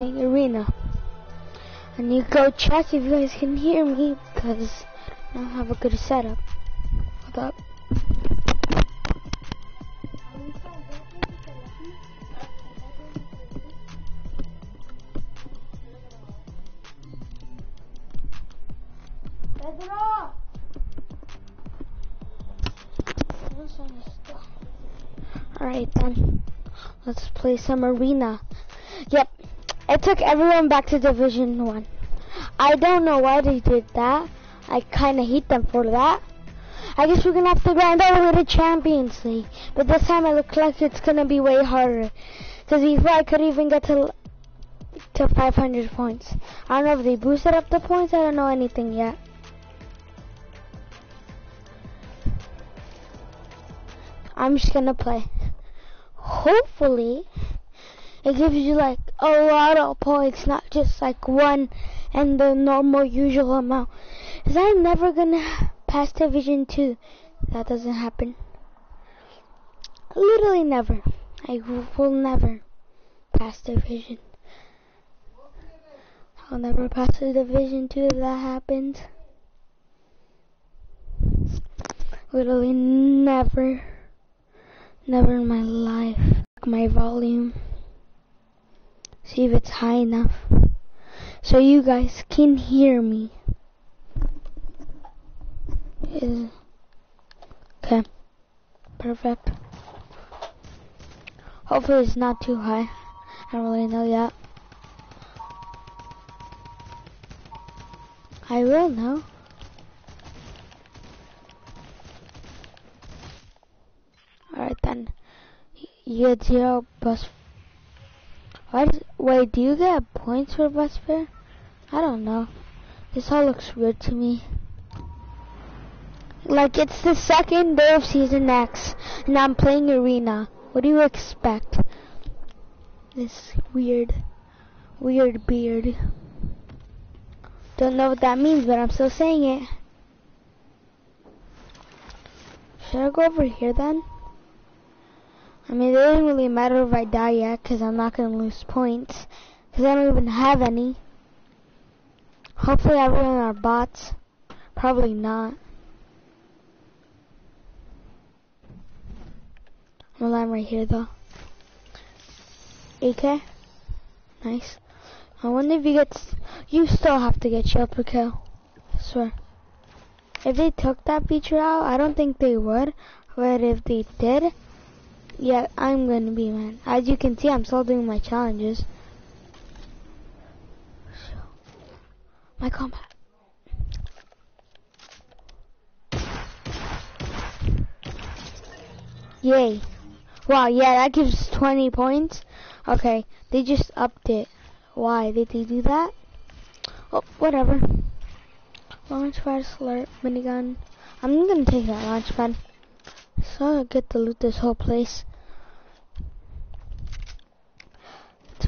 arena. Need to go check if you guys can hear me because I don't have a good setup. Hold up. Alright then, let's play some arena. Took everyone back to Division 1. I don't know why they did that. I kinda hate them for that. I guess we're gonna have to grind all the way to Champions League. But this time it looks like it's gonna be way harder. Cause before I could even get to to 500 points. I don't know if they boosted up the points. I don't know anything yet. I'm just gonna play. Hopefully, it gives you like a lot of points, not just like one and the normal usual amount. Cause I'm never gonna pass Division 2. That doesn't happen. Literally never. I will never pass Division. I'll never pass the Division 2 if that happens. Literally never. Never in my life. My volume. See if it's high enough. So you guys can hear me. Is okay. Perfect. Hopefully it's not too high. I don't really know yet. I will know. Alright then. You get zero What? Wait, do you get points for bus fare? I don't know. This all looks weird to me. Like it's the second day of Season X, and I'm playing Arena. What do you expect? This weird, weird beard. Don't know what that means, but I'm still saying it. Should I go over here then? I mean, it doesn't really matter if I die yet, because I'm not going to lose points. Because I don't even have any. Hopefully everyone are bots. Probably not. I'm right here, though. AK? Nice. I wonder if you get... You still have to get per kill. I swear. If they took that feature out, I don't think they would. But if they did, yeah, I'm gonna be man. As you can see, I'm still doing my challenges. My combat. Yay. Wow, yeah, that gives 20 points. Okay, they just upped it. Why did they do that? Oh, whatever. Launchpad, slurp, minigun. I'm gonna take that launchpad. So I get to loot this whole place.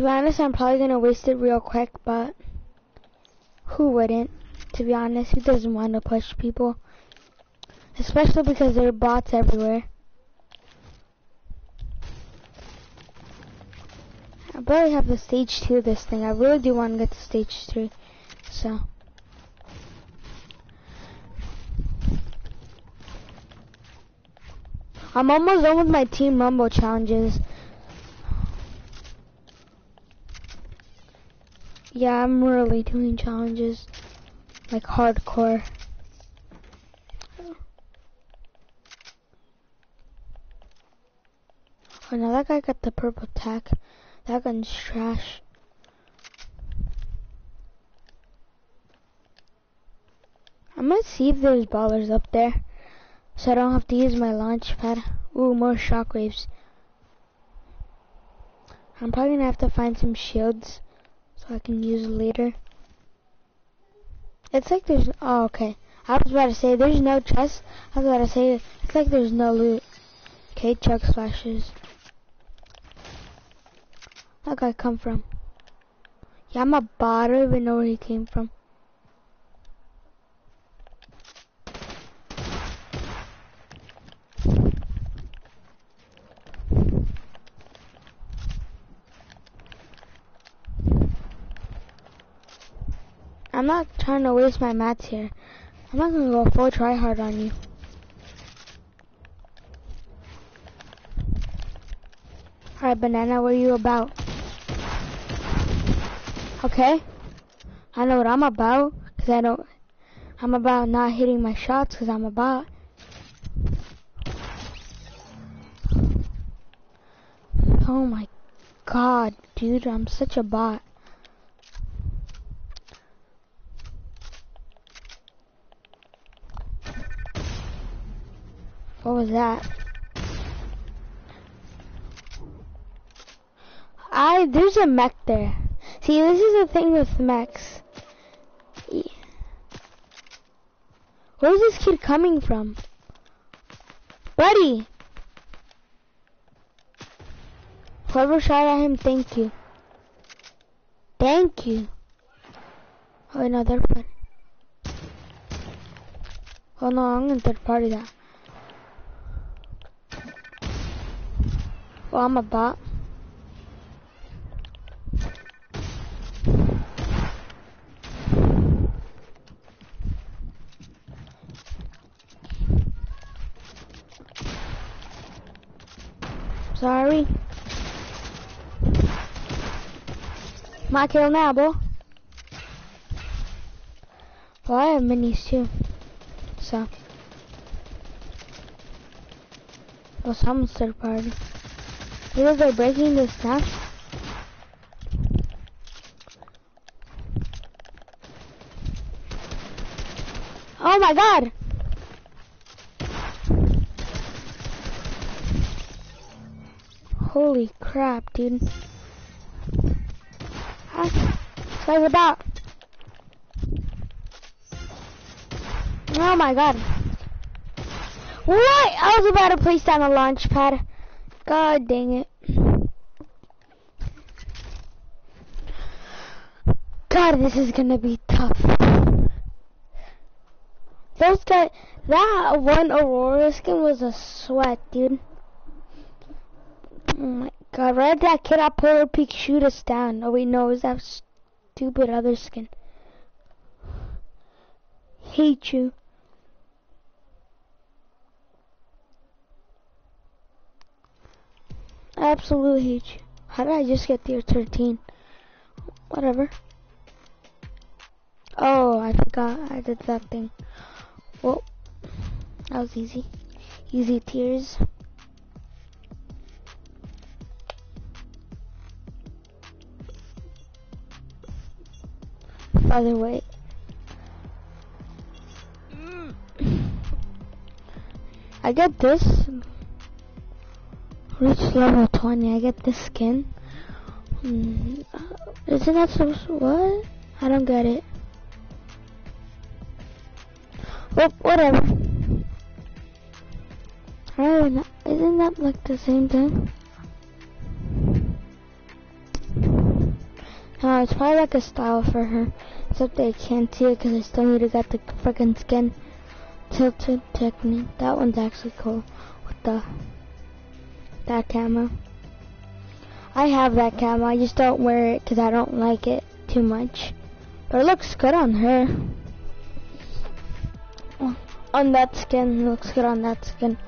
To be honest, I'm probably gonna waste it real quick, but who wouldn't? To be honest, who doesn't want to push people? Especially because there are bots everywhere. I barely have the stage 2 of this thing. I really do want to get to stage 3. So. I'm almost done with my Team Rumble challenges. Yeah, I'm really doing challenges. Like hardcore. Oh, now that guy got the purple tack. That gun's trash. I'm gonna see if there's ballers up there. So I don't have to use my launch pad. Ooh, more shockwaves. I'm probably gonna have to find some shields I can use later. It's like there's, oh okay. I was about to say there's no chest. I was about to say it's like there's no loot. Okay, chug splashes that guy come from? Yeah, I'm a bot. I even know where he came from. I'm not trying to waste my mats here. I'm not gonna go full try hard on you. Alright, banana, what are you about? Okay. I know what I'm about, cause I don't, I'm about not hitting my shots, cause I'm a bot. Oh my god, dude, I'm such a bot. What was that? I, there's a mech there. See, this is the thing with mechs. Where's this kid coming from? Buddy! Whoever shot at him, thank you. Thank you. Oh, no, third party. Oh no, I'm gonna third party that. Well, I'm a bot. Sorry. My kill now, boy. Well, I have minis too. So. Well, someone's third party. Because they're breaking this stuff? Oh my god! Holy crap, dude. Ah, so about. Oh my god. What? I was about to place down a launch pad. God dang it. God, this is gonna be tough. Those guys, that one Aurora skin was a sweat, dude. Oh my god, right that kid at Polar Peak shoot us down. Oh wait, no, it was that stupid other skin. Hate you. I absolutely hate you. How did I just get tier 13? Whatever. Oh, I forgot I did that thing. Well, that was easy. Easy tiers. By the way, mm. I get this reach level 20, I get this skin. Mm, isn't that so, what? I don't get it. Well, whatever. Alright, isn't that like the same thing? No, it's probably like a style for her. Except I can't see it because I still need to get the freaking skin. Tilted Teknique. That one's actually cool. What the that camo. I have that camo, I just don't wear it because I don't like it too much. But it looks good on her. On that skin, looks good on that skin.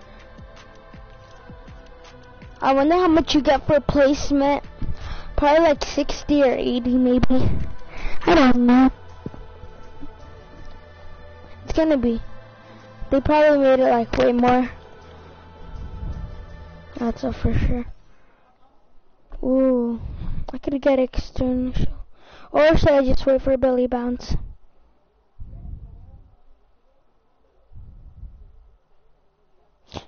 I wonder how much you get for placement. Probably like 60 or 80 maybe. I don't know. It's gonna be. They probably made it like way more. That's a for sure. Ooh, I could get external. Or should I just wait for a belly bounce?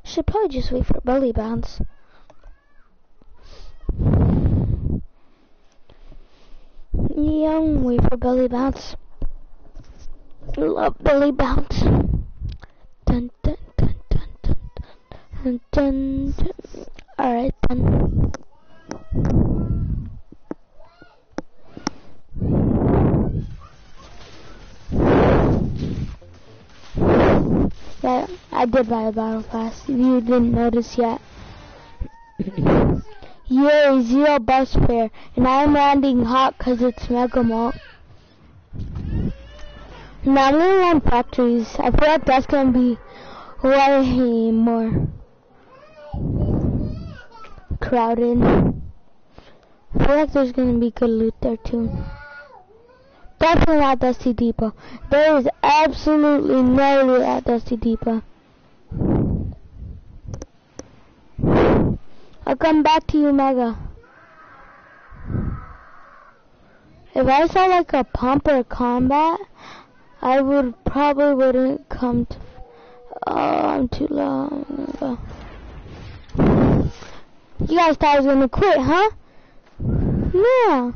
Should probably just wait for a belly bounce. Young, wait for belly bounce. Love belly bounce. Dun dun dun dun dun dun dun. dun. Alright then. Yeah, I did buy a battle pass. If you didn't notice yet. Yay, zero bus fare. And I'm landing hot because it's Mega Mall. Now I'm gonna land factories. I feel like that's gonna be way more crowded. I feel like there's gonna be good loot there too. Definitely not Dusty Depot. There is absolutely no loot at Dusty Depot. I'll come back to you, Mega. If I saw like a pump or combat, I would probably wouldn't come to. Oh, I'm too long. You guys thought I was gonna quit, huh? Yeah.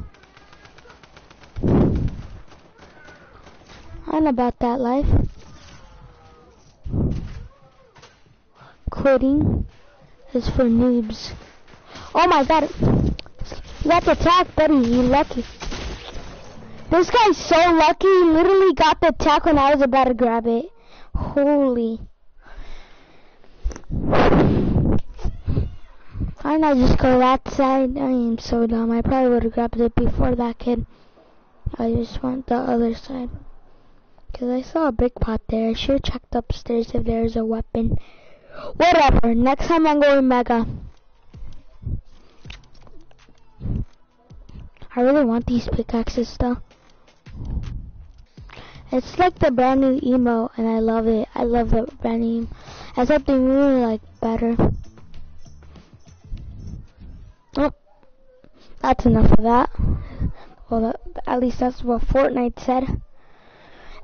I know about that life. Quitting is for noobs. Oh my god. You got the attack, buddy. You lucky. This guy's so lucky. He literally got the attack when I was about to grab it. Holy. Why I just go that side? I am so dumb. I probably would have grabbed it before that kid. I just went the other side. Because I saw a big pot there. I should have checked upstairs if there's a weapon. Whatever. Next time I'm going Mega. I really want these pickaxes though. It's like the brand new emo and I love it. I love the brand new Has something really like better. Oh, that's enough of that. Well, at least that's what Fortnite said.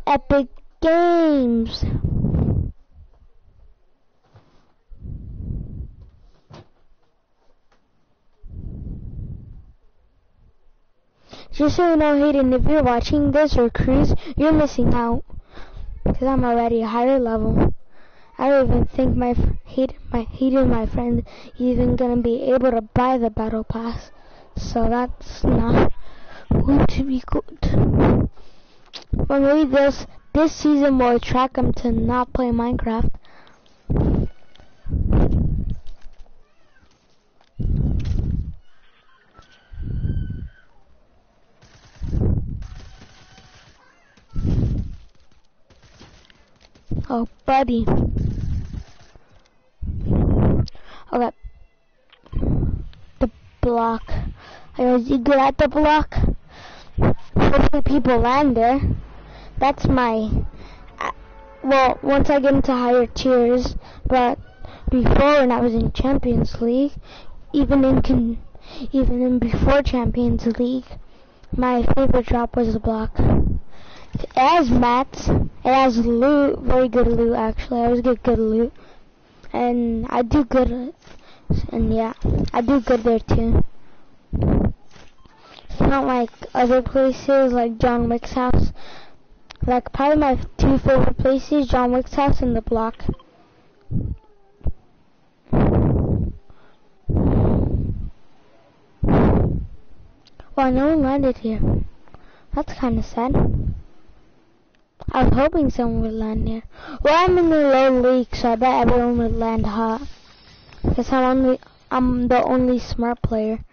Epic Games. Just so you know, Hayden, if you're watching this or Cruz, you're missing out. Because I'm already a higher level. I don't even think my Hayden, my Hayden, my friend, even gonna be able to buy the battle pass. So that's not going to be good. But maybe this this season will attract him to not play Minecraft. Oh, buddy. Okay. The block. Is he good at the block? Hopefully people land there. That's my... Uh, well, once I get into higher tiers, but before when I was in Champions League, even in con even in before Champions League, my favorite drop was the block. It has mats. It has loot. Very good loot, actually. I always get good loot. And I do good. And yeah, I do good there too. It's not like other places like John Wick's house. Like probably my two favorite places, John Wick's house and the block. Well, no one landed here. That's kind of sad. I was hoping someone would land here. Well, I'm in the low league, so I bet everyone would land hot. Because I'm only, I'm the only smart player.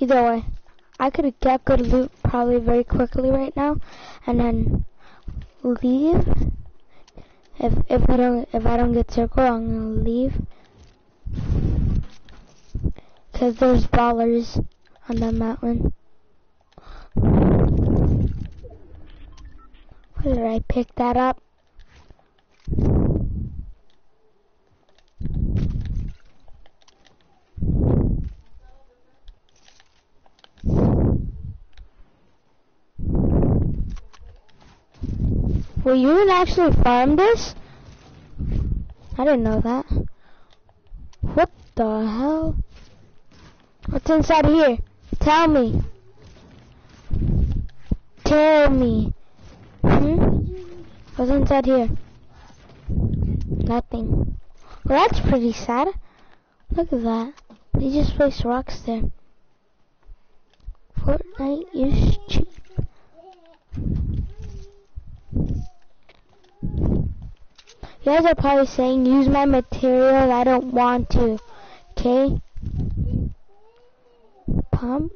Either way, I could get good loot probably very quickly right now, and then leave if if I don't if I don't get circle, I'm gonna leave. Cause there's ballers on that mountain. Where did I pick that up? Will you actually farm this? I didn't know that. What the hell? What's inside here? Tell me. Tell me. Hmm? What's inside here? Nothing. Well, that's pretty sad. Look at that. They just placed rocks there. Fortnite is cheap. You guys are probably saying, use my material, I don't want to. Okay? Pump.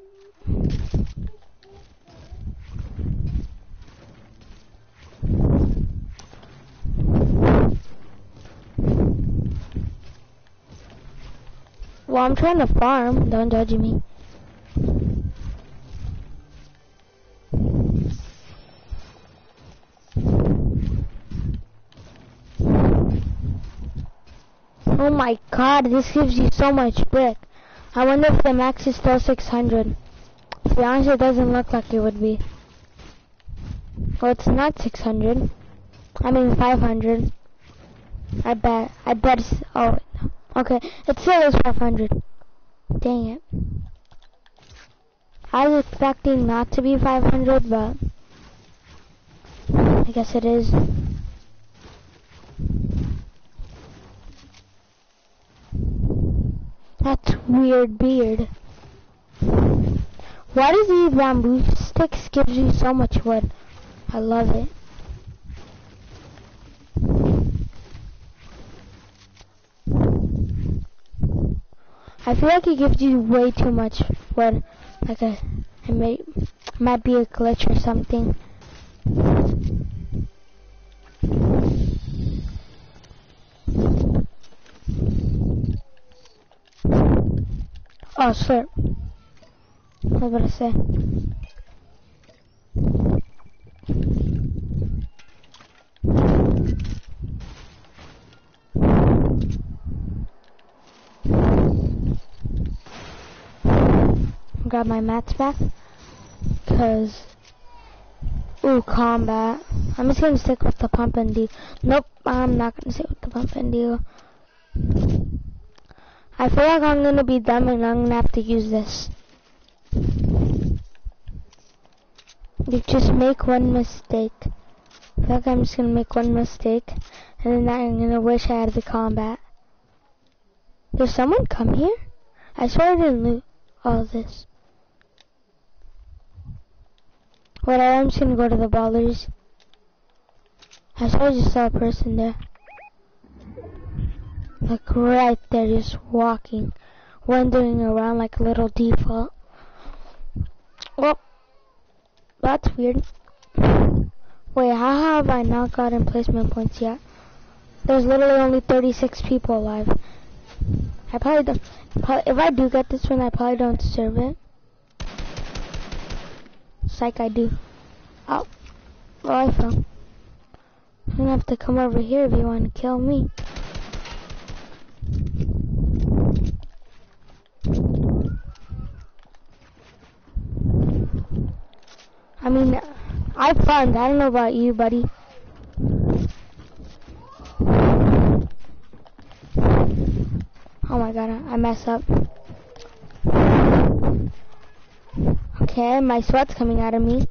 Well, I'm trying to farm. Don't judge me. Oh my god, this gives you so much brick. I wonder if the max is still 600. To be honest, it doesn't look like it would be. Well, it's not 600. I mean 500. I bet. I bet it's... Oh, okay. It still is 500. Dang it. I was expecting not to be 500, but... I guess it is. That's weird beard. Why does these bamboo sticks gives you so much wood? I love it. I feel like it gives you way too much wood. Like a, it may, might be a glitch or something. Oh, shit. What was I say? Grab my mats back. Cause, ooh, combat. I'm just gonna stick with the pump and deal. Nope, I'm not gonna stick with the pump and deal. I feel like I'm gonna be dumb and I'm gonna have to use this. You just make one mistake. I feel like I'm just gonna make one mistake and then I'm gonna wish I had the combat. Did someone come here? I swear I didn't loot all this. Whatever, I'm just gonna go to the ballers. I swear I just saw a person there. Like right there, just walking, wandering around like a little default. Well, that's weird. Wait, how have I not gotten placement points yet? There's literally only 36 people alive. I probably don't, if I do get this one, I probably don't deserve it. Psych, I do. Oh, well, I fell. I'm gonna have to come over here if you want to kill me. I mean, I farmed. I don't know about you, buddy. Oh my god, I mess up. Okay, my sweat's coming out of me.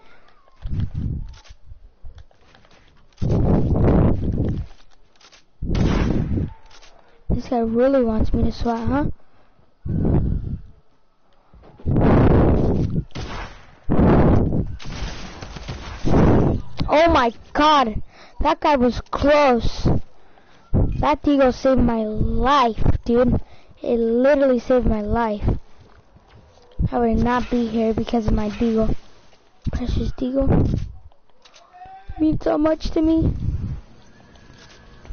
This guy really wants me to sweat, huh? Oh my god, that guy was close. That deagle saved my life, dude. It literally saved my life. I would not be here because of my deagle. Precious deagle. Means so much to me.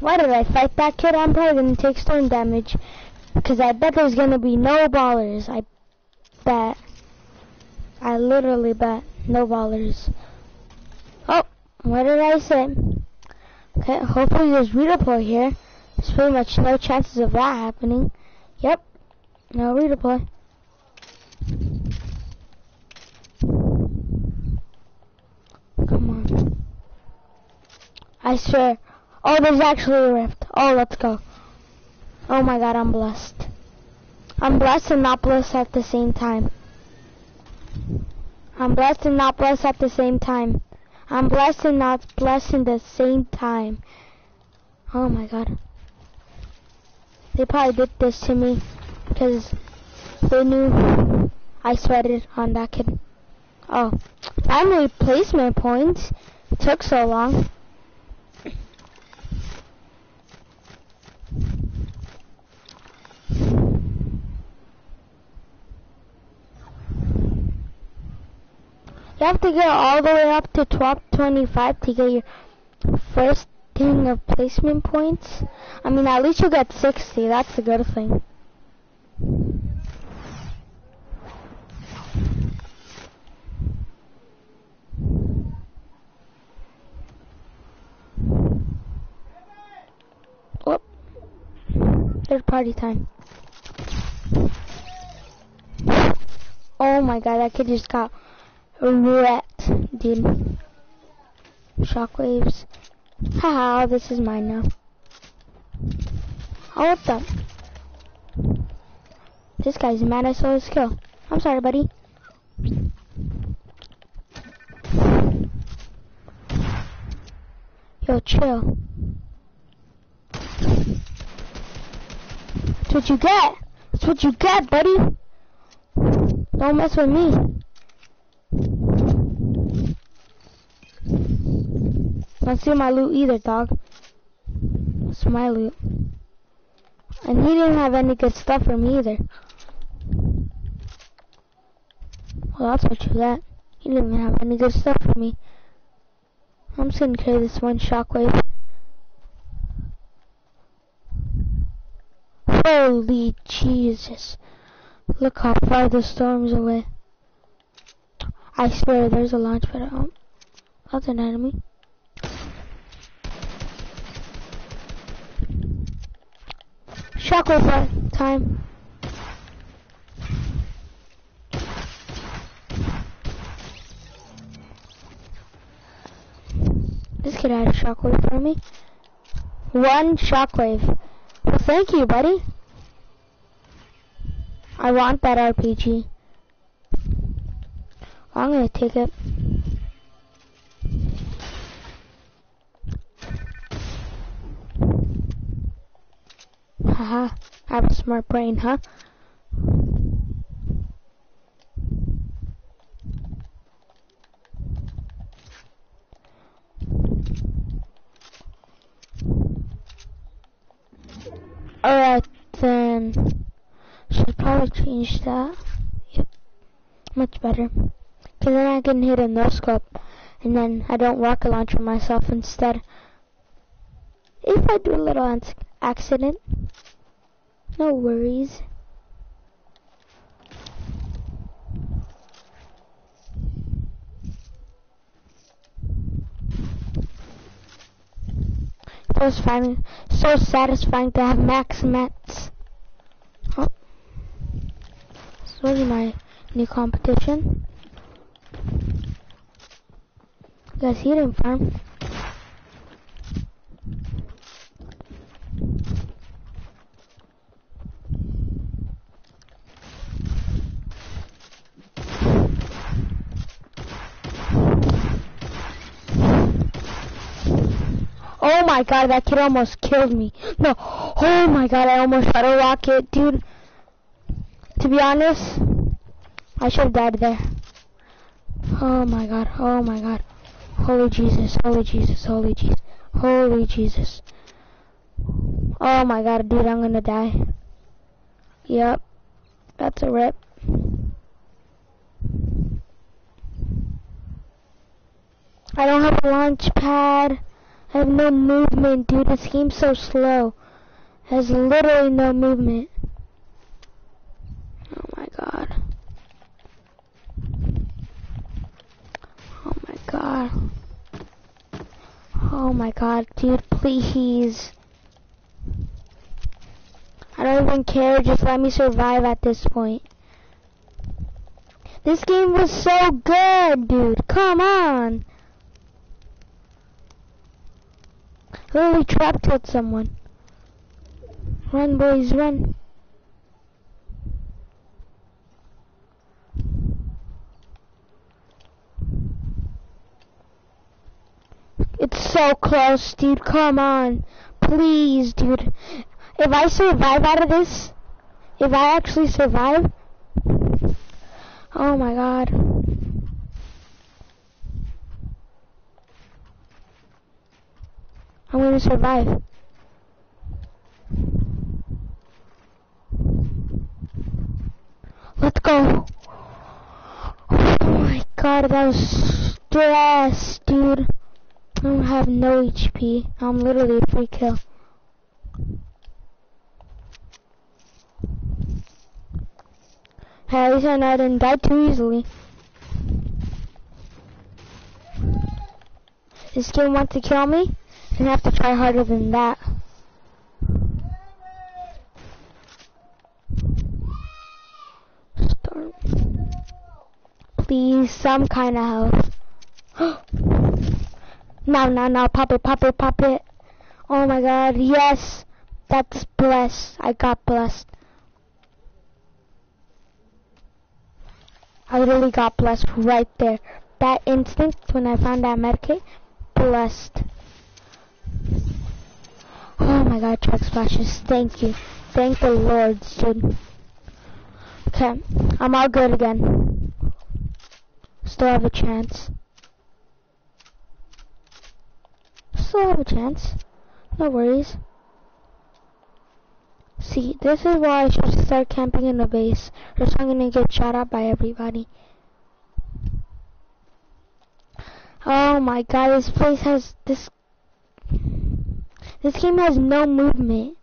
Why did I fight that kid? I'm probably gonna take stone damage. Because I bet there's gonna be no ballers. I bet. I literally bet no ballers. Oh, what did I say? Okay, hopefully there's redeploy here. There's pretty much no chances of that happening. Yep, no redeploy. Come on. I swear. Oh, there's actually a rift. Oh, let's go. Oh my god, I'm blessed. I'm blessed and not blessed at the same time. I'm blessed and not blessed at the same time. I'm blessed and not blessed in the same time. Oh my god. They probably did this to me because they knew I sweated on that kid. Oh, I'm replacement points. Took so long. You have to get all the way up to 1225 to get your first thing of placement points. I mean, at least you get 60. That's a good thing. Oh, third party time. Oh my god, that kid just got wrecked, dude. Shockwaves. Haha, this is mine now. Oh, what the? This guy's mad I saw his kill. I'm sorry, buddy. Yo, chill. That's what you get. That's what you get, buddy. Don't mess with me. Don't steal my loot either, dog. It's my loot. And he didn't have any good stuff for me either. Well, that's what you get. He didn't even have any good stuff for me. I'm just gonna carry this one shockwave. Holy Jesus. Look how far the storm's away. I swear there's a launch pad. Oh, that's an enemy. Shockwave time. This kid had a shockwave for me. One shockwave. Well, thank you, buddy. I want that RPG. I'm gonna take it. Haha, I have a smart brain, huh? Alright then. Should probably change that. Yep. Much better. Cause then I can hit a no scope and then I don't rocket launcher myself instead. If I do a little accident, no worries. So satisfying, so satisfying to have max mats. Oh. So is my new competition. Guys, he didn't farm. Oh my god, that kid almost killed me. No, oh my god, I almost shot a rocket, dude. To be honest, I should have died there. Oh my god, oh my god. Holy Jesus, holy Jesus, holy Jesus, holy Jesus. Oh my god, dude, I'm gonna die. Yep, that's a rip. I don't have a launch pad. I have no movement, dude. This game's so slow. Has literally no movement. God. Oh my god. Oh my god, dude, please. I don't even care, just let me survive at this point. This game was so good, dude. Come on. Literally trap killed someone. Run, boys, run. It's so close, dude. Come on. Please, dude. If I survive out of this, if I actually survive, oh my god. I'm gonna survive. Let's go. Oh my god. that was stress, dude. I don't have no HP. I'm literally a free kill. Hey, at least I didn't die too easily. This game wants to kill me, and I have to try harder than that. Start. Please, some kind of health. now, now, now, pop it, pop it, pop it. Oh my god, yes. That's blessed. I got blessed. I literally got blessed right there. That instant when I found that medkit, blessed. Oh my god, Chug splashes. Thank you. Thank the Lord, dude. Okay, I'm all good again. Still have a chance. Still have a chance. No worries. See, this is why I should start camping in the base, or I'm gonna get shot at by everybody. Oh my god, this place has this. This game has no movement.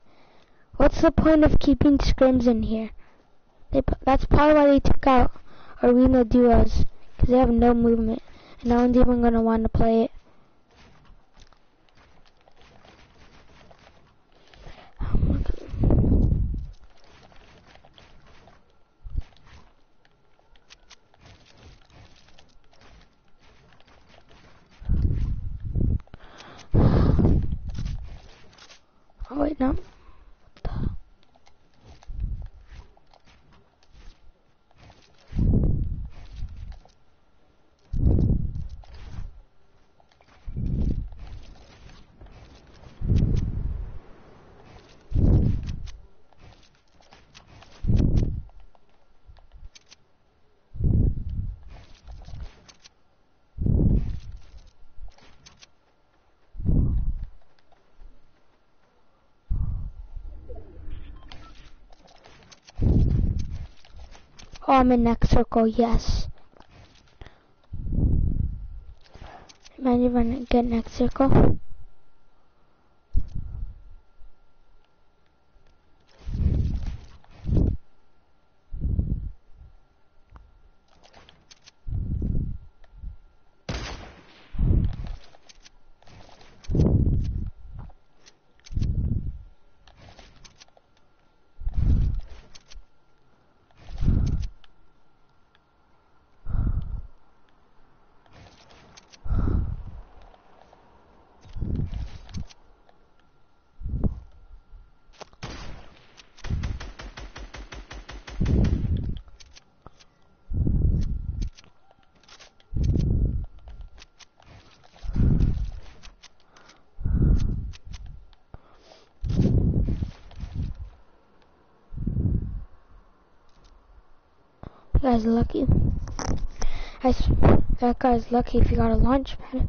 What's the point of keeping scrims in here? They, that's probably why they took out arena duos, because they have no movement, and no one's even gonna want to play it. Oh wait, I'm in next circle, yes. Might even get next circle. Guy's lucky. I, that guy's lucky if he got a launch pad.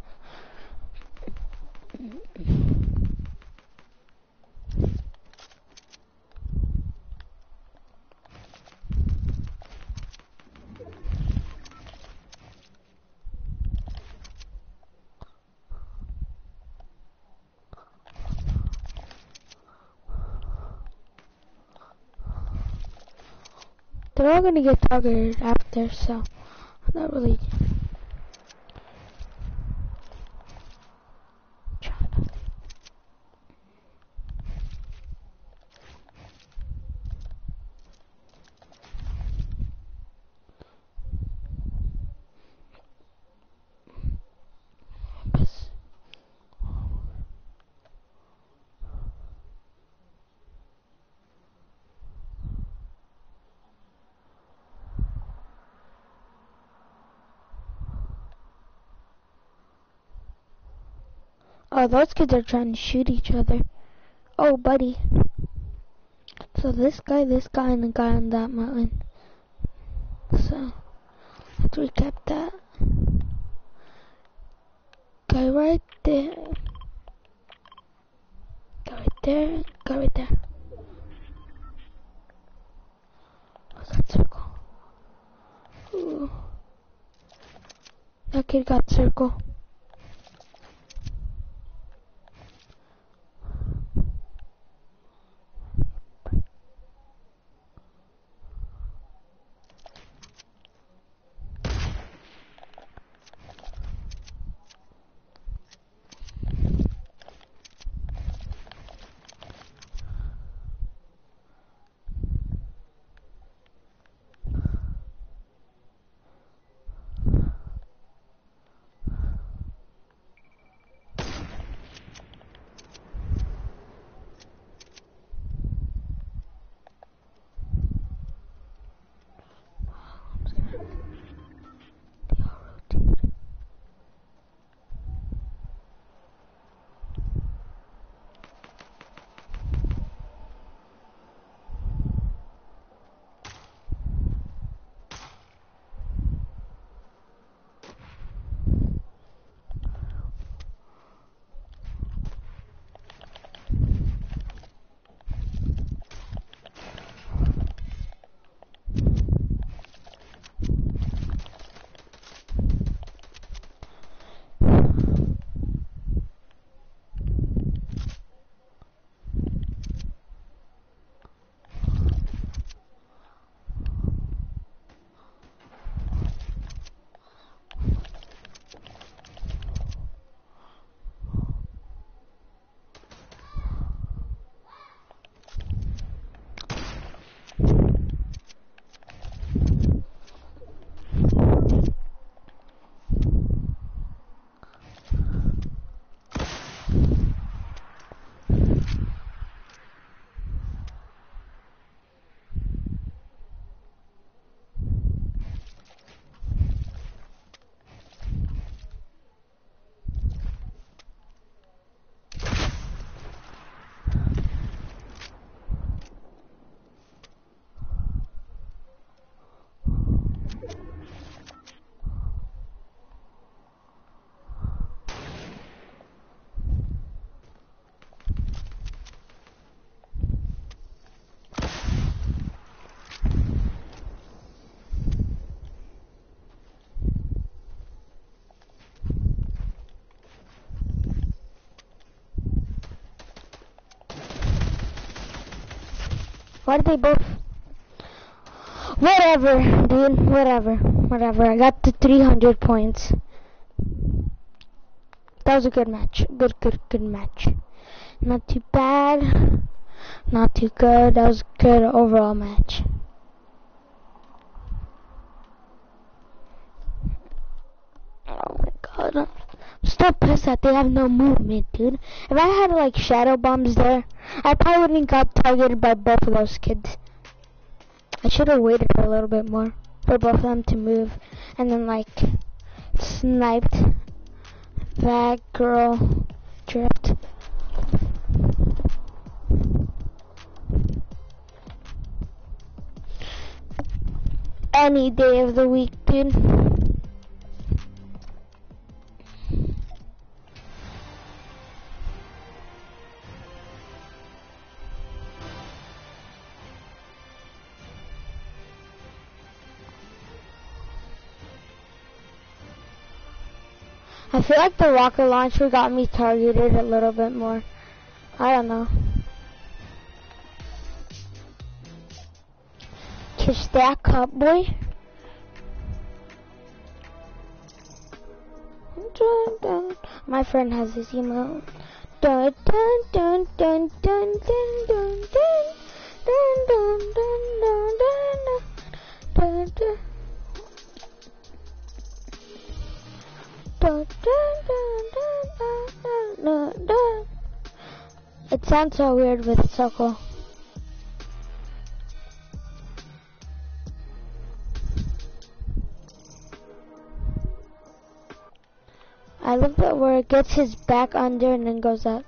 They're all gonna get after, so I'm not really Oh, those kids are trying to shoot each other. Oh, buddy. So this guy, this guy, and the guy on that mountain. So, let's recap that. Guy right there. Guy right there. Guy right there. What's that circle? Ooh. kid got circle. Why did they both? Whatever, dude. Whatever. Whatever. I got to 300 points. That was a good match. Good, good, good match. Not too bad. Not too good. That was a good overall match. Oh my god. Still pissed that they have no movement, dude. If I had like shadow bombs there, I probably wouldn't have got targeted by both of those kids. I should have waited a little bit more for both of them to move and then like sniped that girl drift. Any day of the week, dude. Feel like the rocket launcher got me targeted a little bit more. I don't know. To that up, boy. Dun, dun. My friend has this email. Dun dun dun dun dun dun dun dun dun dun dun dun dun dun Dun, dun, It sounds so weird with circle. I love that where it gets his back under and then goes up.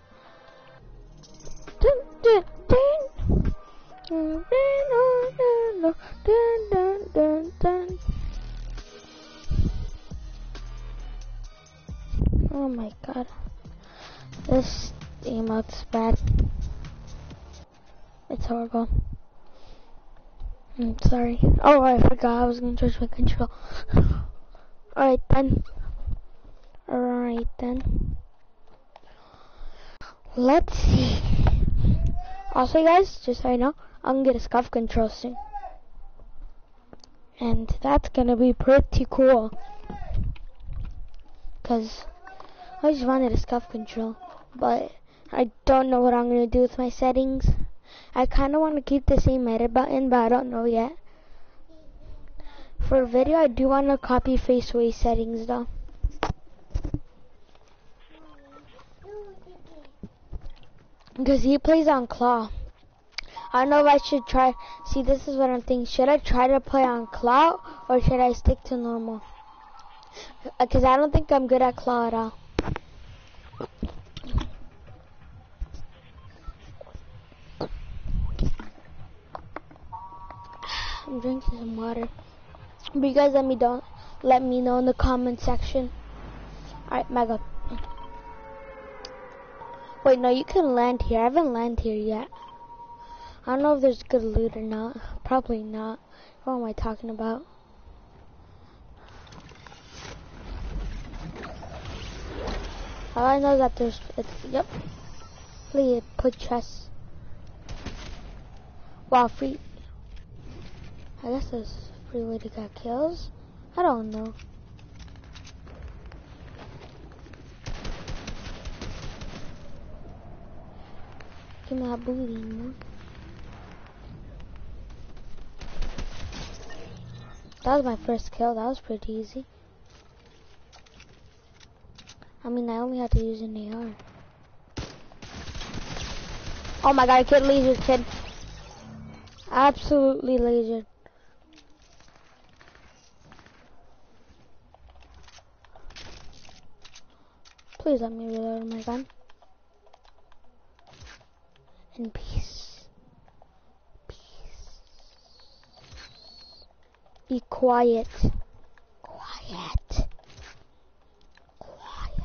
Oh my god. This emote's bad. It's horrible. I'm sorry. Oh, I forgot I was gonna charge my control. Alright then. Alright then. Let's see. Also guys, just so you know, I'm gonna get a SCUF control soon. And that's gonna be pretty cool. Cause I just wanted a SCUF control, but I don't know what I'm gonna do with my settings. I kinda wanna keep the same edit button, but I don't know yet. For video, I do wanna copy FaZe Sway settings though. Because he plays on claw. I don't know if I should try. See, this is what I'm thinking. Should I try to play on claw or should I stick to normal? Uh, because I don't think I'm good at claw at all. I'm drinking some water. But you guys let me don't let me know in the comment section. Alright, Mega. Wait, no, you can land here. I haven't landed here yet. I don't know if there's good loot or not. Probably not. What am I talking about? All I know that there's, it's, yep. Please put chests. Wow, free. I guess there's free way to get kills. I don't know. Give me that booty, man. That was my first kill. That was pretty easy. I mean, I only had to use an AR. Oh my god, I kid laser kid. Absolutely laser. Please let me reload my gun in peace. Peace. Be. Quiet. Quiet. Fuck.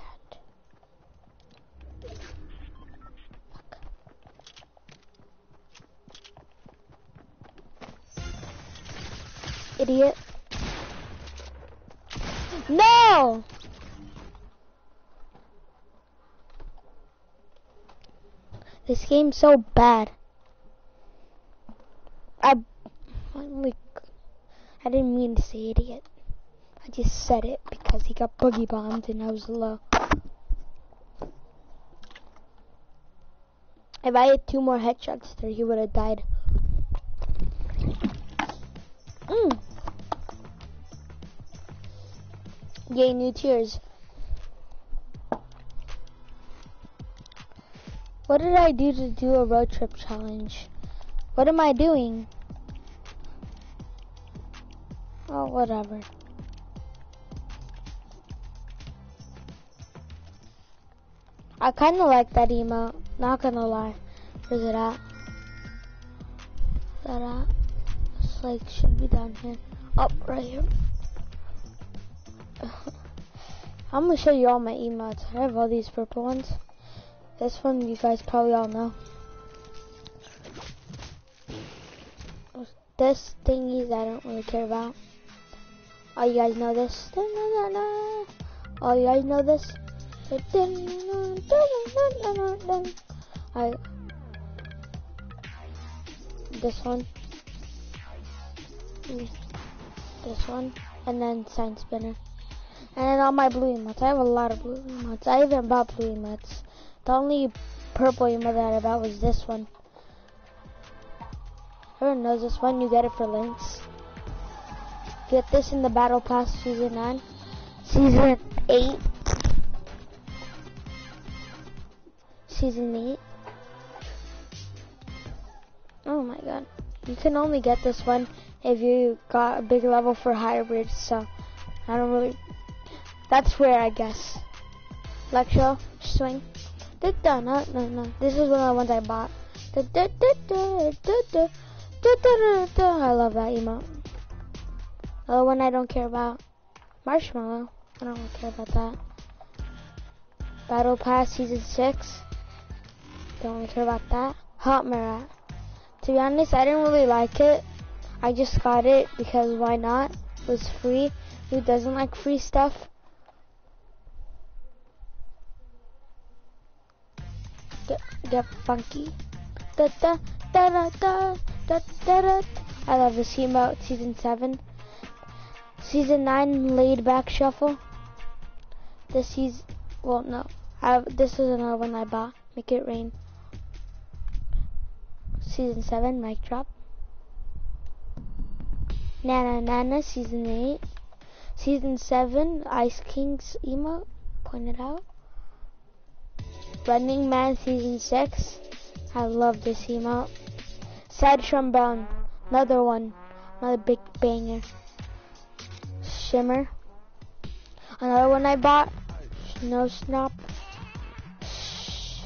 Idiot. No! Game's so bad. I, like, I didn't mean to say idiot. I just said it because he got boogie bombed and I was low. If I had two more headshots there, he would have died. Mm. Yay, new tiers. What did I do to do a road trip challenge? What am I doing? Oh, whatever. I kind of like that emote. Not gonna lie. Where's it at? That at? It's like should be down here. Up oh, right here. I'm gonna show you all my emotes. I have all these purple ones. This one you guys probably all know. This thingies I don't really care about. All you guys know this. All you guys know this. I this one, this one, and then sign spinner, and then all my blue emotes. I have a lot of blue emotes. I even bought blue emotes. The only purple emote that I bought was this one. Everyone knows this one, you get it for links. Get this in the Battle Pass Season 9. Season 8. Season 8. Oh my god. You can only get this one if you got a big level for hybrid, so I don't really... That's where I guess. Lecture, swing. Da, no, no, no. This is one of the ones I bought. Da, da, da, da, da, da, da, da, da, I love that emote. Another one I don't care about. Marshmallow. I don't really care about that. Battle Pass Season 6. Don't really care about that. Hot Marat. To be honest, I didn't really like it. I just got it because why not? It was free. Who doesn't like free stuff? Get, funky. Da da da da da da da da. I love this emote. Season seven. Season nine laid back shuffle. This is well no. I, this is another one I bought. Make it rain. Season seven mic drop. Nana Nana season eight. Season seven Ice King's emote pointed out. Running Man Season 6. I love this emote. Sad Trombone. Another one. Another big banger. Shimmer. Another one I bought. Snow Snop.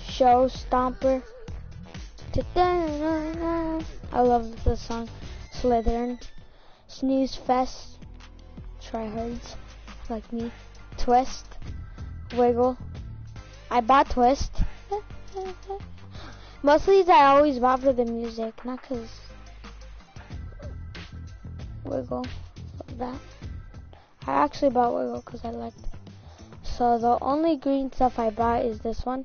Show Stomper. I love the song. Slitherin. Snooze Fest. Tryhards. Like me. Twist. Wiggle. I bought Twist. Most of these I always bought for the music, not cause Wiggle. Love that. I actually bought Wiggle because I liked it. So the only green stuff I bought is this one.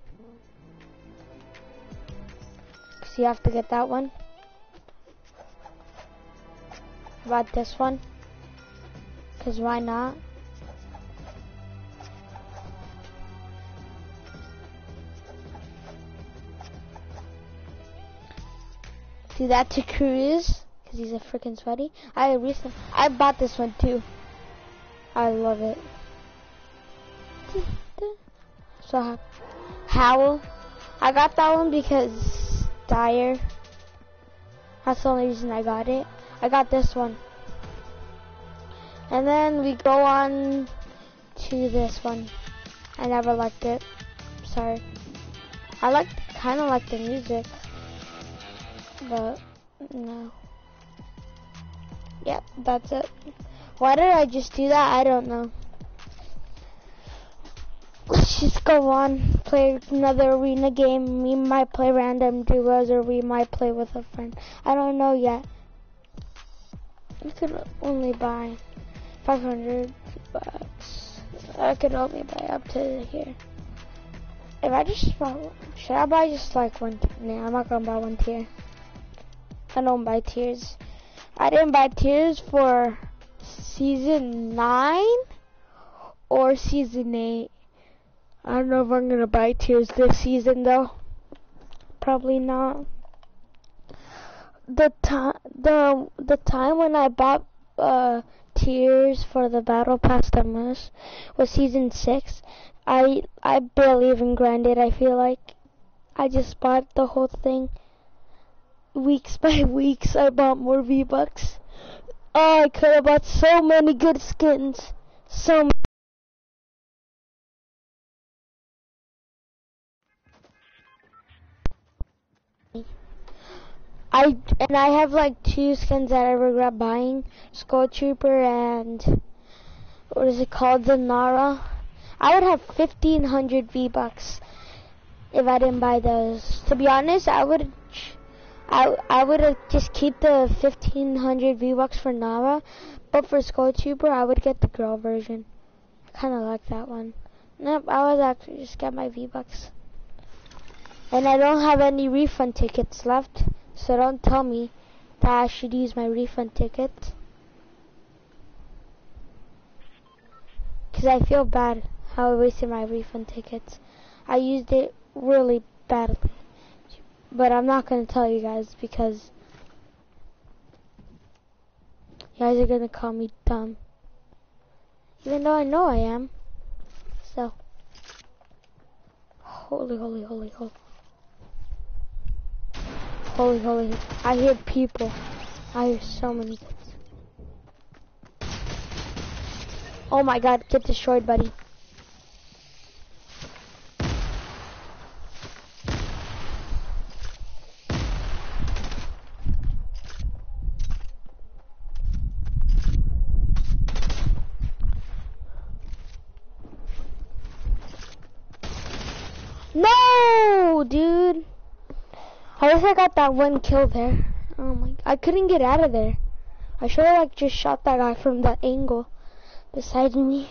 Cause you have to get that one. I bought this one. Cause why not? Do that to Cruz because he's a freaking sweaty. I recently I bought this one too. I love it. So Howl, I got that one because Dire. That's the only reason I got it. I got this one. And then we go on to this one. I never liked it. Sorry. I like kind of like the music but no. Yep, that's it. Why did I just do that? I don't know. Let's just go on, play another arena game. We might play random duos or we might play with a friend. I don't know yet. I could only buy 500 bucks. I could only buy up to here. If I just should I buy just like one? Nah, I'm not gonna buy one tier. I don't buy tiers. I didn't buy tiers for season 9 or season 8. I don't know if I'm to buy tiers this season though. Probably not. The time the the time when I bought uh tiers for the battle pass demos was season 6. I I barely even grinded, I feel like. I just bought the whole thing weeks by weeks, I bought more V-Bucks. Oh, I could have bought so many good skins. So many. I and I have like two skins that I regret buying, Skull Trooper and what is it called, the Nara. I would have 1500 V-Bucks if I didn't buy those. To be honest, I would I I would just keep the 1500 V-Bucks for Nara, but for Skull Trooper, I would get the girl version. I kind of like that one. Nope, I would actually just get my V-Bucks. And I don't have any refund tickets left, so don't tell me that I should use my refund tickets. Because I feel bad how I wasted my refund tickets. I used it really badly. But I'm not going to tell you guys because you guys are going to call me dumb. Even though I know I am. So. Holy, holy, holy, holy. Holy, holy. I hear people. I hear so many things. Oh my god, get destroyed, buddy. dude. I I got that one kill there. Oh my, I couldn't get out of there. I should have like just shot that guy from that angle beside me.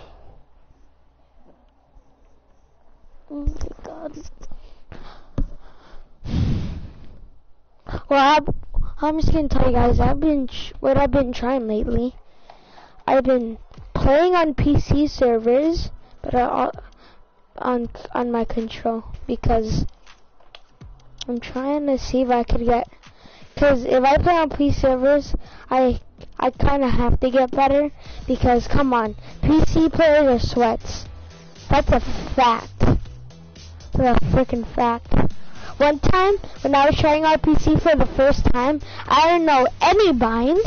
Oh my god. Well, I, I'm just gonna tell you guys, I've been what I've been trying lately. I've been playing on PC servers, but I, on on my control because I'm trying to see if I could get. Cause if I play on PC servers, I I kind of have to get better because come on, PC players are sweats. That's a fact. That's a freaking fact. One time, when I was trying out PC for the first time, I didn't know any binds.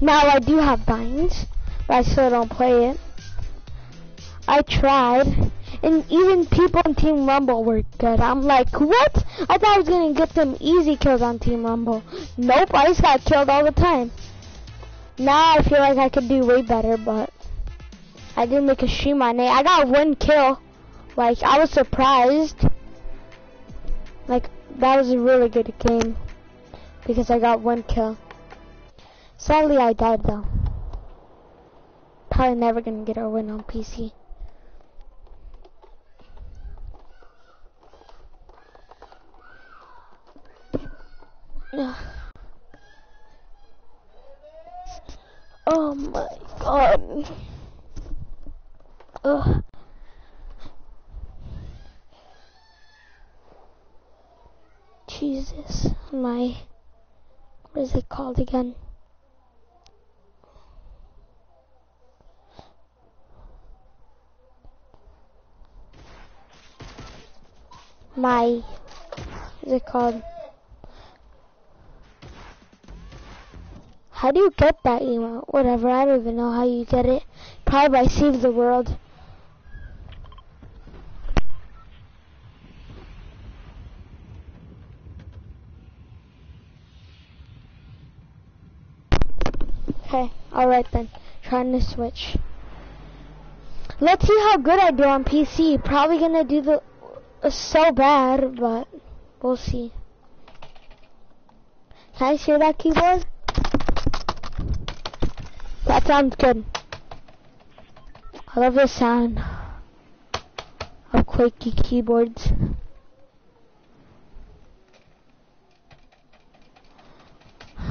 Now I do have binds, but I still don't play it. I tried, and even people on Team Rumble were good. I'm like, what? I thought I was gonna get them easy kills on Team Rumble. Nope, I just got killed all the time. Now I feel like I could do way better, but I didn't make a stream on it. I got one kill. Like, I was surprised. Like, that was a really good game. Because I got one kill. Sadly, I died though. Probably never gonna get a win on PC. Oh my god. Ugh. Jesus, my, what is it called again? My, what is it called? How do you get that email? Whatever, I don't even know how you get it. Probably by Save the World. Okay, alright then. Trying to switch. Let's see how good I do on PC. Probably gonna do the uh, so bad, but we'll see. Can I hear that keyboard? That sounds good. I love the sound of quaky keyboards. I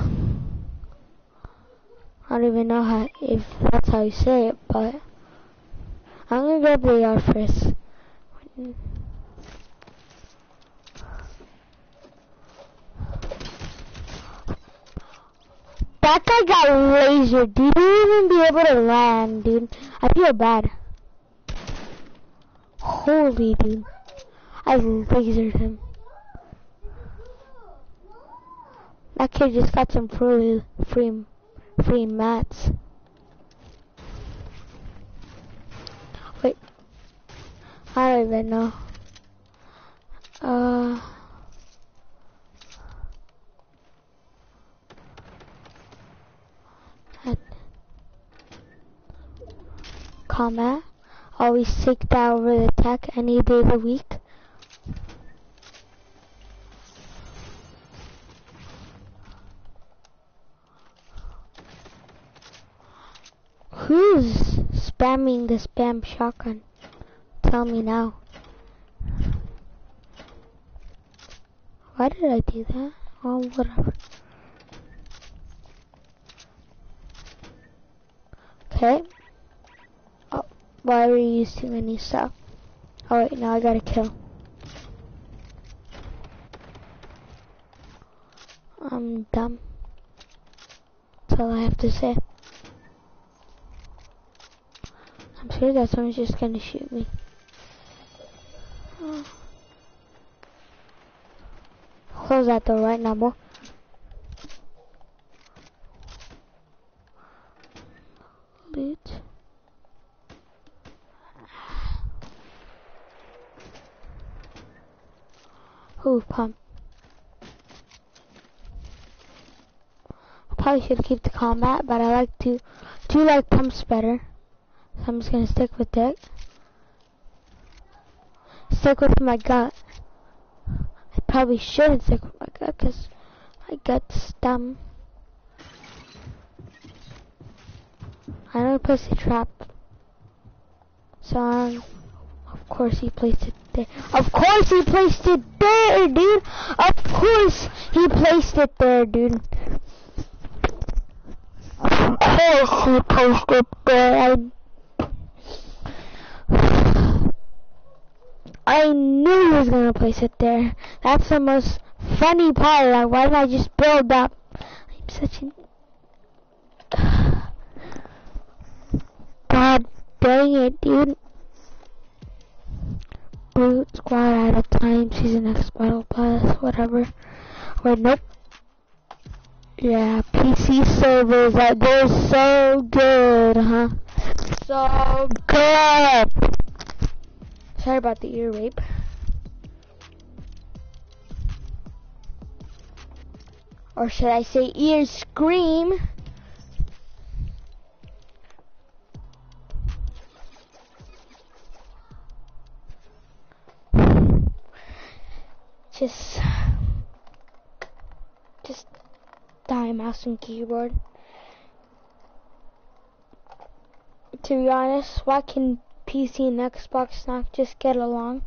don't even know how if that's how you say it, but I'm gonna grab the AR first. That guy got lasered, dude. He even be able to land, dude. I feel bad. Holy, dude. I lasered him. That kid just got some free, free free mats. Wait. I don't even know. Uh... Always take that over the tech any day of the week. Who's spamming the spam shotgun? Tell me now. Why did I do that? Oh, whatever. Okay. Why are you use too many stuff? Alright, now I gotta kill. I'm dumb. That's all I have to say. I'm sure that someone's just gonna shoot me. Close that door right now, boy. Loot. Pump. I probably should keep the combat, but I like to do like pumps better. I'm just gonna stick with it. Stick with my gut. I probably shouldn't stick with my gut because my gut's dumb. I know he placed a trap. So, um, of course he placed it Of course he placed it there, dude. Of course he placed it there, dude. Of course he placed it there. I, I knew he was gonna place it there. That's the most funny part. Like, why did I just build up? I'm such an God dang it, dude. Brute squad out of time, season X battle pass, whatever. Wait, nope. Yeah, PC servers, like, they're so good, huh? So good! Sorry about the ear rape. Or should I say ear scream? Just just die mouse and keyboard. To be honest, why can PC and Xbox not just get along?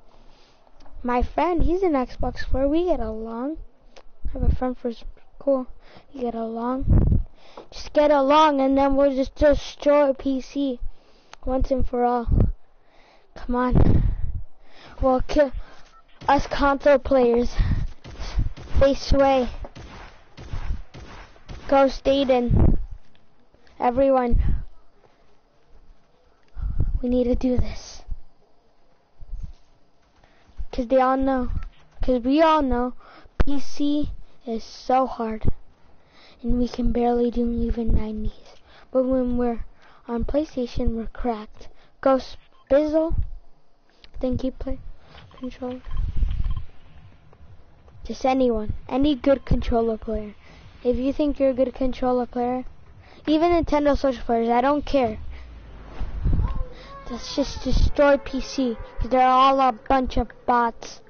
My friend, he's an Xbox player. We get along. I have a friend for cool. We get along. Just get along, and then we'll just destroy PC once and for all. Come on. We'll kill us console players. They sway. Ghost Aydan. Everyone. We need to do this. Cause they all know. Cause we all know PC is so hard. And we can barely do even 90s. But when we're on PlayStation, we're cracked. Ghost Bizzle. Think you play controller? Just anyone. Any good controller player. If you think you're a good controller player, even Nintendo Switch players, I don't care. Let's just destroy PC. Because they're all a bunch of bots,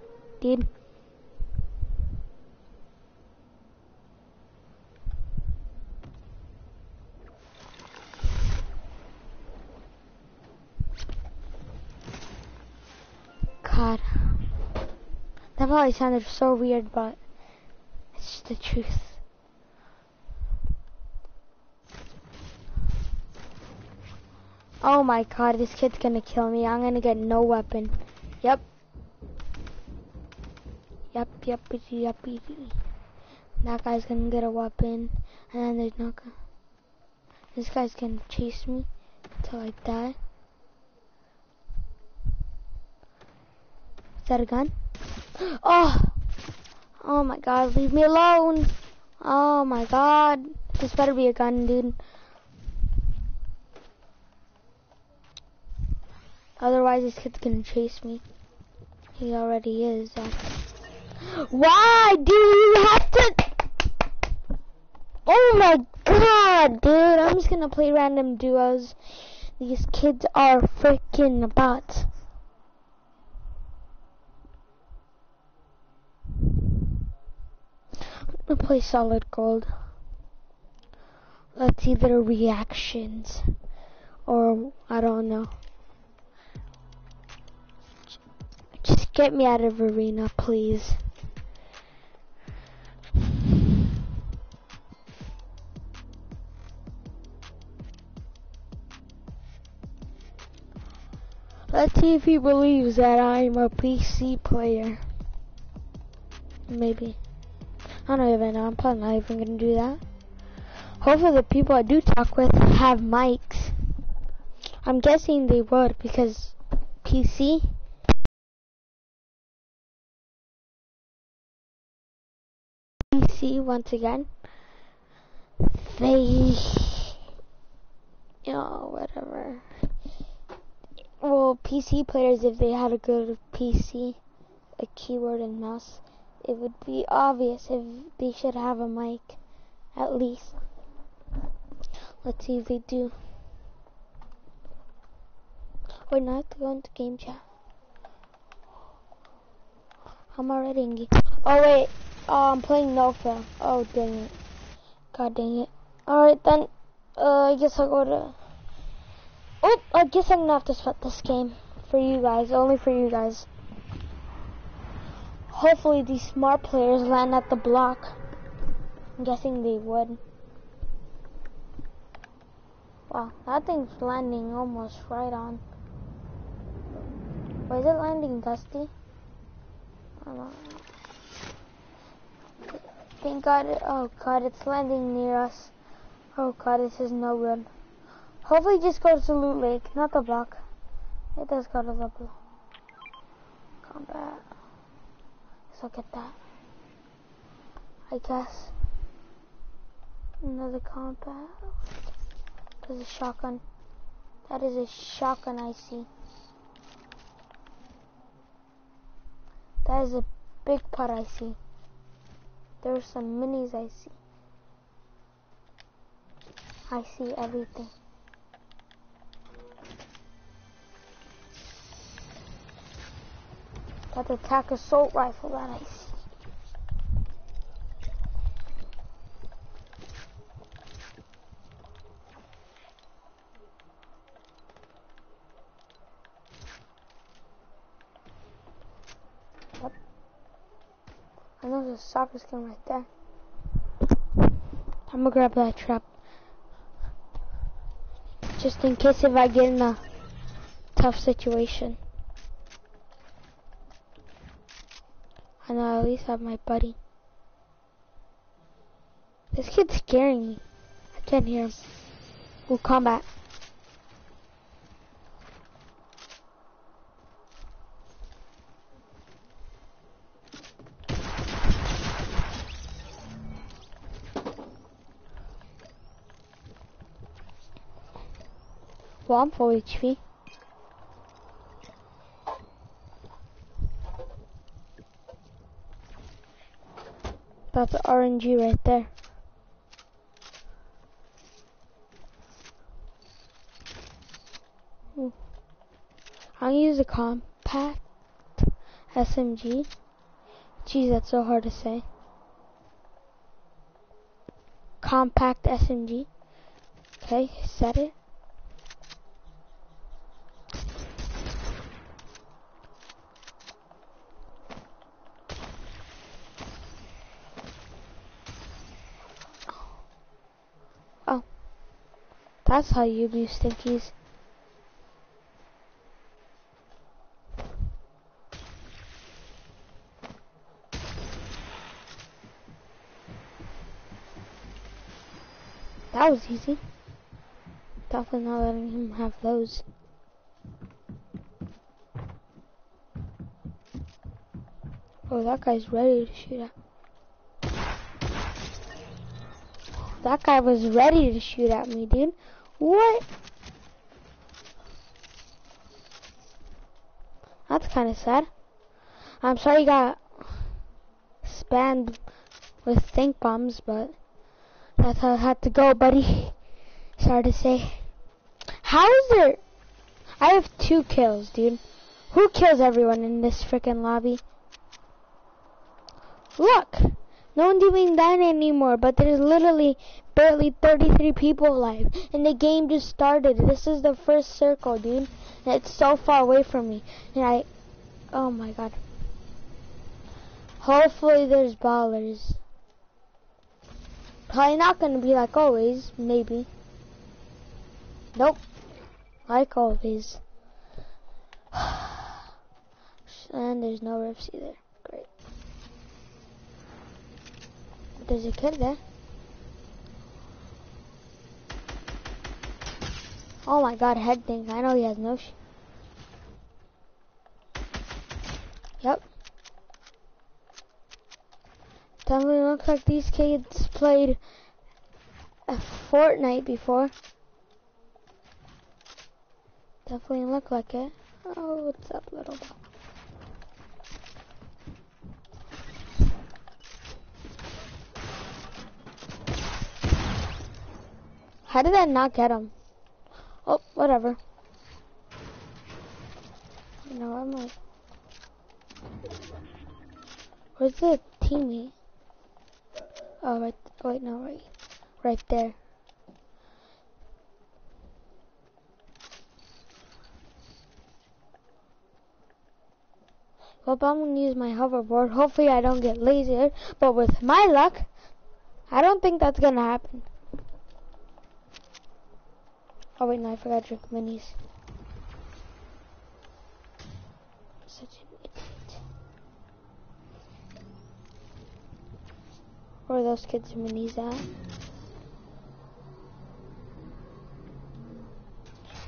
dude. God. That probably sounded so weird, but it's the truth. Oh my god, this kid's gonna kill me. I'm gonna get no weapon. Yep. Yep, yep, yep, yep. That guy's gonna get a weapon, and then there's not gonna... This guy's gonna chase me until I die. Is that a gun? Oh! Oh my god, leave me alone! Oh my god. This better be a gun, dude. Otherwise, this kid's gonna chase me. He already is. Why do you have to... Oh my god, dude. I'm just gonna play random duos. These kids are freaking bots. I'm gonna play solid gold. Let's see their reactions. Or, I don't know. Just get me out of arena, please. Let's see if he believes that I'm a PC player. Maybe. I don't even know. I'm probably not even gonna do that. Hopefully the people I do talk with have mics. I'm guessing they would because PC. PC once again. They, you know, whatever. Well, PC players, if they had a good PC, a keyboard and mouse, it would be obvious if they should have a mic, at least. Let's see if they do. We're not going to game chat. I'm already in game. Oh wait, oh, I'm playing no film. Oh dang it. God dang it. Alright then, uh, I guess I'll go to... Oh, I guess I'm gonna have to split this game for you guys, only for you guys. Hopefully these smart players land at the block. I'm guessing they would. Wow, that thing's landing almost right on. Why is it landing dusty? Thank God, it, oh God, it's landing near us. Oh God, this is no good. Hopefully it just goes to Loot Lake, not the block. It does go to the block. Combat. So get that. I guess. Another combat. There's a shotgun. That is a shotgun I see. That is a big pot I see. There's some minis I see. I see everything. That attack assault rifle that I see. I know there's a soccer skin right there. I'm gonna grab that trap. Just in case if I get in a tough situation. And I at least have my buddy. This kid's scaring me. I can't hear him. We'll combat. Well, I'm full HP. That's RNG right there. Hmm. I'm gonna use a compact SMG. Geez, that's so hard to say. Compact SMG. Okay, set it. That's how you abuse stinkies. That was easy. Definitely not letting him have those. Oh, that guy's ready to shoot at. That guy was ready to shoot at me, dude. What? That's kind of sad. I'm sorry you got spammed with stink bombs, but that's how it had to go, buddy. Sorry to say. How is there? I have two kills, dude. Who kills everyone in this freaking lobby? Look! No one doing that anymore, but there's literally barely 33 people alive. And the game just started. This is the first circle, dude. And it's so far away from me. And I... Oh my god. Hopefully there's ballers. Probably not gonna be like always. Maybe. Nope. Like always. and there's no rips either. There's a kid there. Oh my god, head thing. I know he has no sh Yep. Definitely looks like these kids played a Fortnite before. Definitely look like it. Oh, what's up, little dog? How did I not get him? Oh, whatever. You know, I'm like... Where's the teammate? Oh, right, wait, no, right, right there. Well, I'm gonna use my hoverboard. Hopefully I don't get lasered, but with my luck, I don't think that's gonna happen. Oh wait, no, I forgot to drink minis. Such an idiot. Where are those kids' minis at?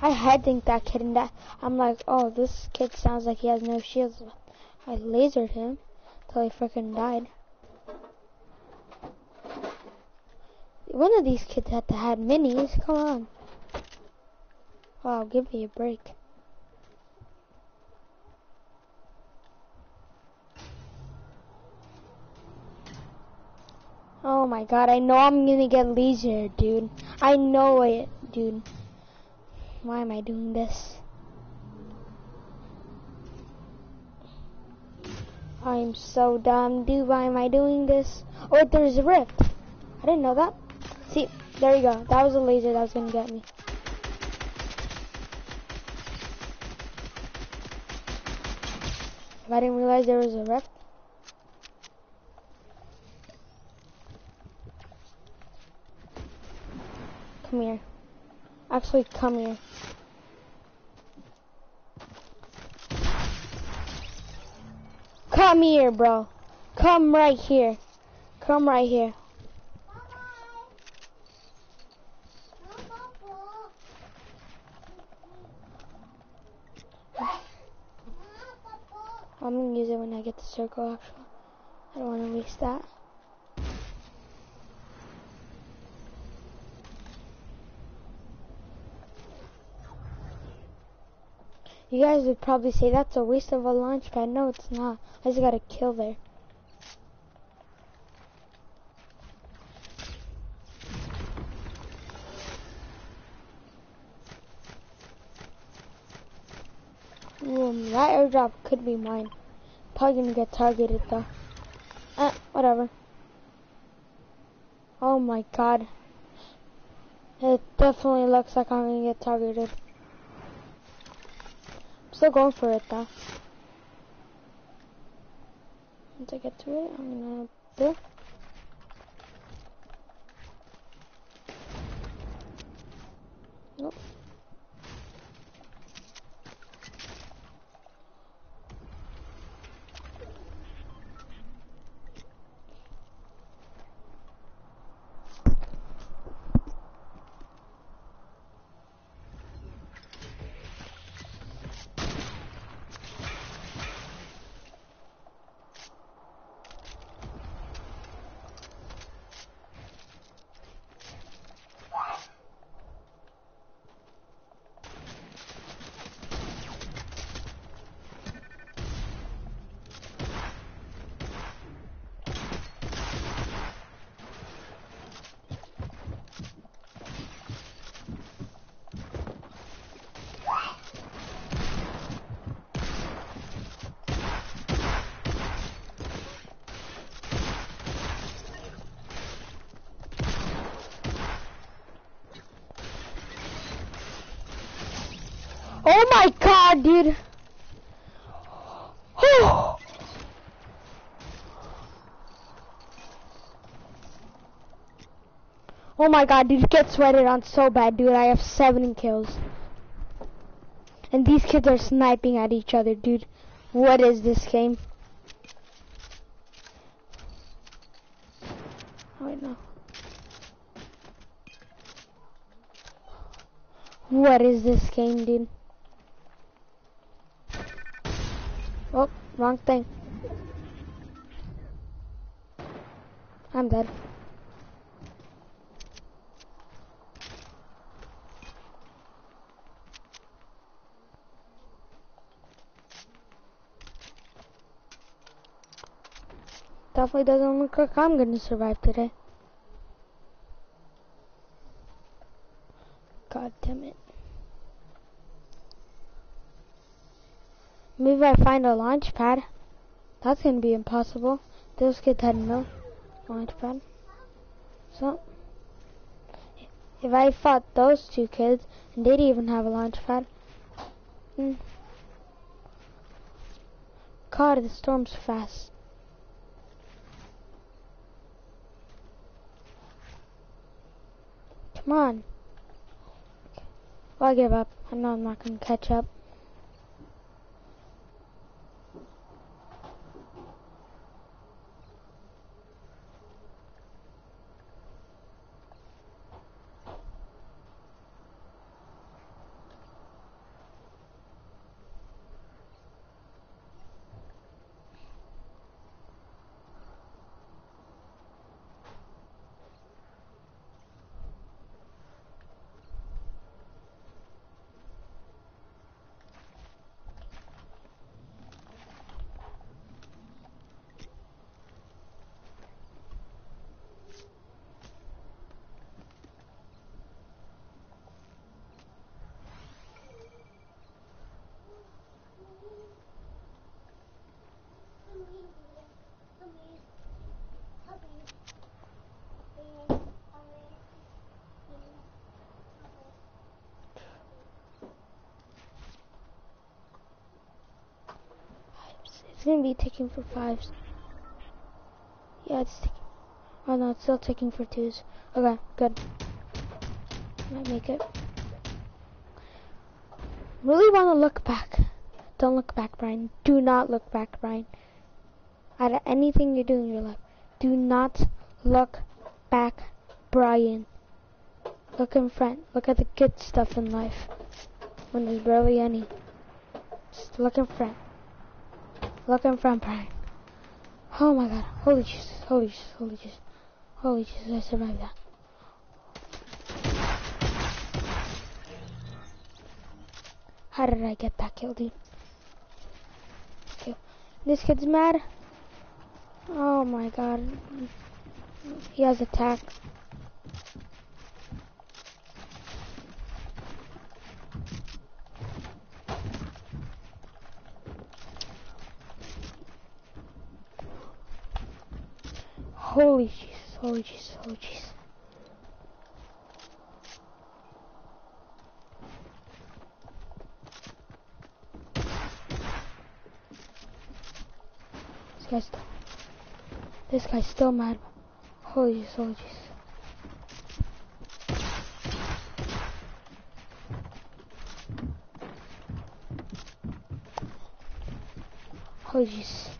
I had think that kid and that I'm like, oh, this kid sounds like he has no shields. I lasered him till he freaking died. One of these kids had to have minis. Come on. Wow, give me a break. Oh my god, I know I'm gonna get laser, dude. I know it, dude. Why am I doing this? I'm so dumb, dude. Why am I doing this? Oh, there's a rift. I didn't know that. See, there you go. That was a laser that was gonna get me. I didn't realize there was a rift. Come here. Actually, come here. Come here, bro. Come right here. Come right here. I'm gonna use it when I get the circle actually. I don't wanna waste that. You guys would probably say that's a waste of a launch pad. No, it's not. I just got a kill there. Ooh, that airdrop could be mine. Probably gonna get targeted though. Eh, whatever. Oh my god. It definitely looks like I'm gonna get targeted. I'm still going for it though. Once I get to it, I'm gonna do. Nope. Oh my god, dude. Oh my god, dude, get sweated on so bad, dude. I have seven kills. And these kids are sniping at each other, dude. What is this game? Oh, wait, no. What is this game, dude? Oh, wrong thing. I'm dead. Definitely doesn't look like I'm gonna survive today. God damn it. Maybe I find a launch pad. That's gonna be impossible. Those kids had no launch pad. So, if I fought those two kids and they didn't even have a launch pad, hmm. god, the storm's fast. Come on. Well, I give up. I know I'm not going to catch up. Be taking for fives. Yeah, it's taking. Oh no, it's still taking for twos. Okay, good. Might make it. Really want to look back. Don't look back, Brian. Do not look back, Brian. At anything you do in your life, do not look back, Brian. Look in front. Look at the good stuff in life. When there's barely any. Just look in front. Look in front, Brian. Oh my god. Holy Jesus. Holy Jesus. Holy Jesus. Holy Jesus. I survived that. How did I get that kill, dude? This kid's mad. Oh my god. He has attack. Holy Jesus, holy Jesus, holy Jesus. This guy's still, this guy's still mad. Holy Jesus, holy Jesus. Holy Jesus.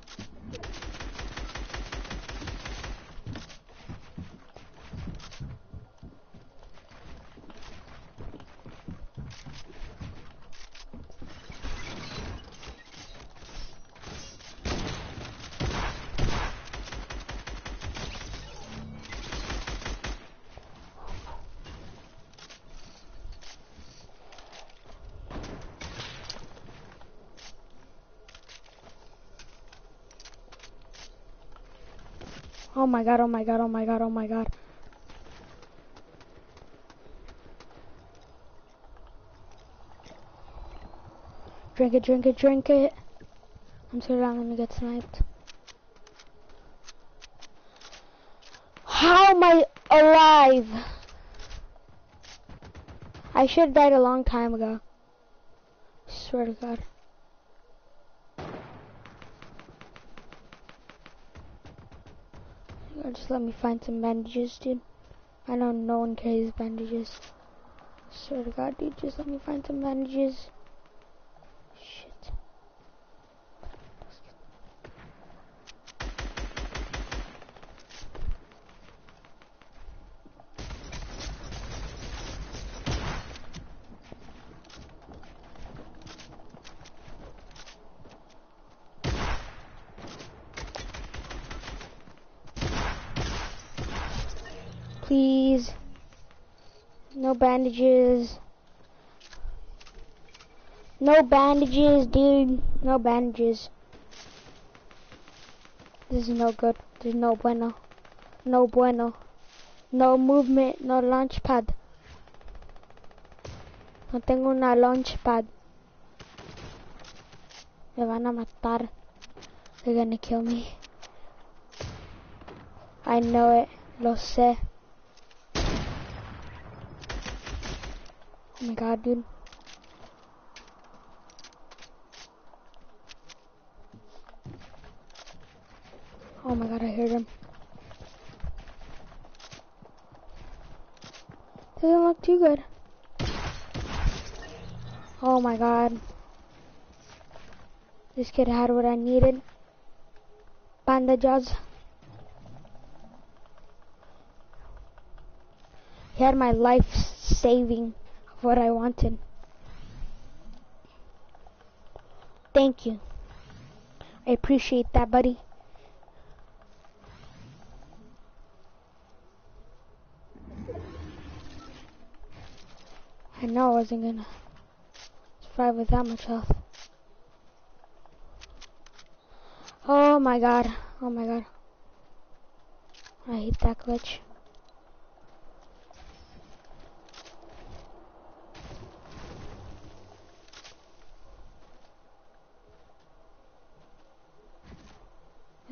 Oh my god, oh my god, oh my god, oh my god. Drink it, drink it, drink it. I'm scared I'm gonna get sniped. How am I alive? I should have died a long time ago. Swear to God. Just let me find some bandages, dude. I know no one carries bandages. Swear to God, dude, just let me find some bandages. Shit. Please. No bandages. No bandages, dude. No bandages. This is no good. There's no bueno. No bueno. No movement, no launch pad. No tengo una launch pad. Me van a matar. They're gonna kill me. I know it. Lo sé. Oh my god, dude. Oh my god, I heard him. Doesn't look too good. Oh my god. This kid had what I needed. Bandages. He had my life saving what I wanted. Thank you. I appreciate that, buddy. I know I wasn't gonna survive with that much health. Oh my god. Oh my god. I hate that glitch.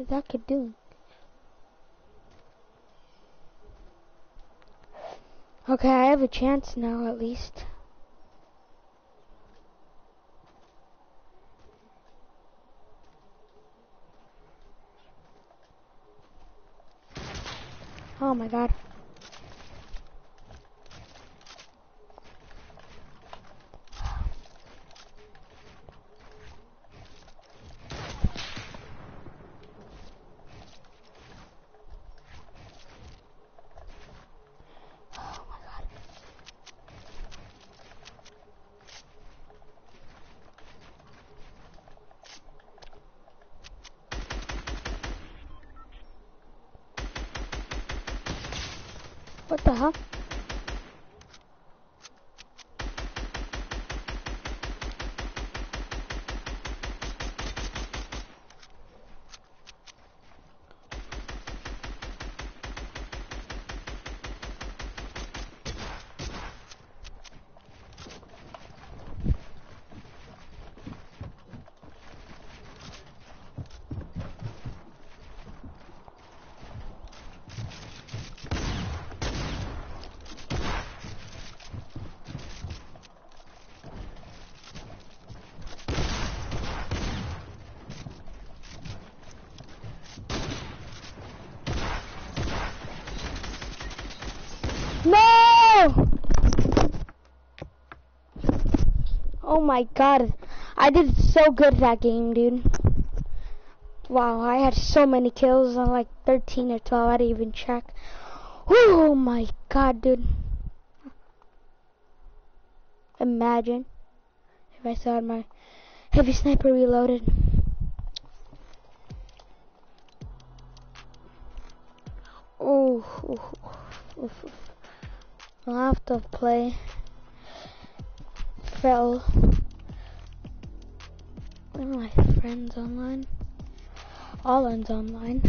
That could do? Okay, I have a chance now at least. Oh my god. What the hell? No! Oh my god. I did so good that game, dude. Wow, I had so many kills on like 13 or 12. I didn't even check. Oh my god, dude. Imagine if I had my heavy sniper reloaded. Oh. I'll have to play Fell. Friends online? Allen's online.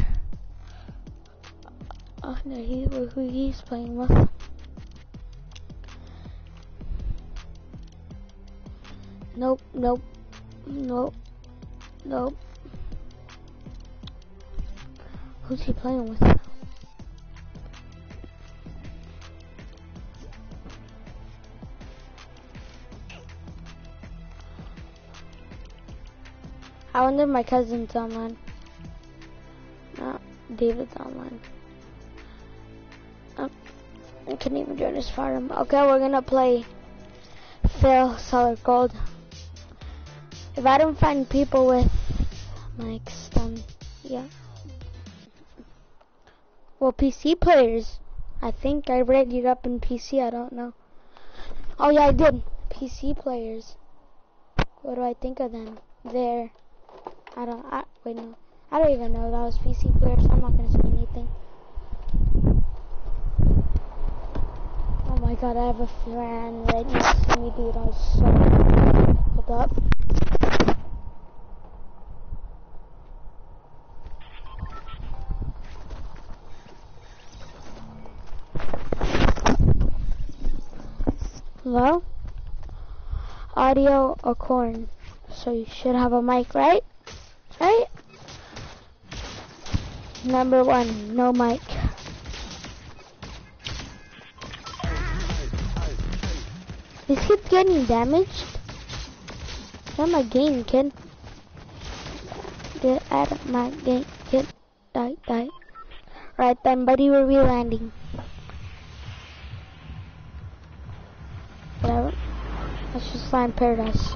Oh no, he who he's playing with. Nope, nope, nope, nope. Who's he playing with? Wonder my cousin's online. David's online. Oh, um, I couldn't even join his farm. Okay, we're gonna play fill Solid Gold. If I don't find people with mics, then yeah. Well, PC players. I think I read it up in PC. I don't know. Oh yeah, I did. PC players. What do I think of them? They're I don't, I, wait, no. I don't even know that was PC player, so I'm not gonna say anything. Oh my god, I have a friend right next to me, dude. I was so, hold up. Hello? Audio or corn. So you should have a mic? Right? Number one, no mic. This kid's getting damaged. Get my game, kid. Get out of my game, kid. die, die. Right then, buddy, where we landing? Whatever. Let's just land paradise.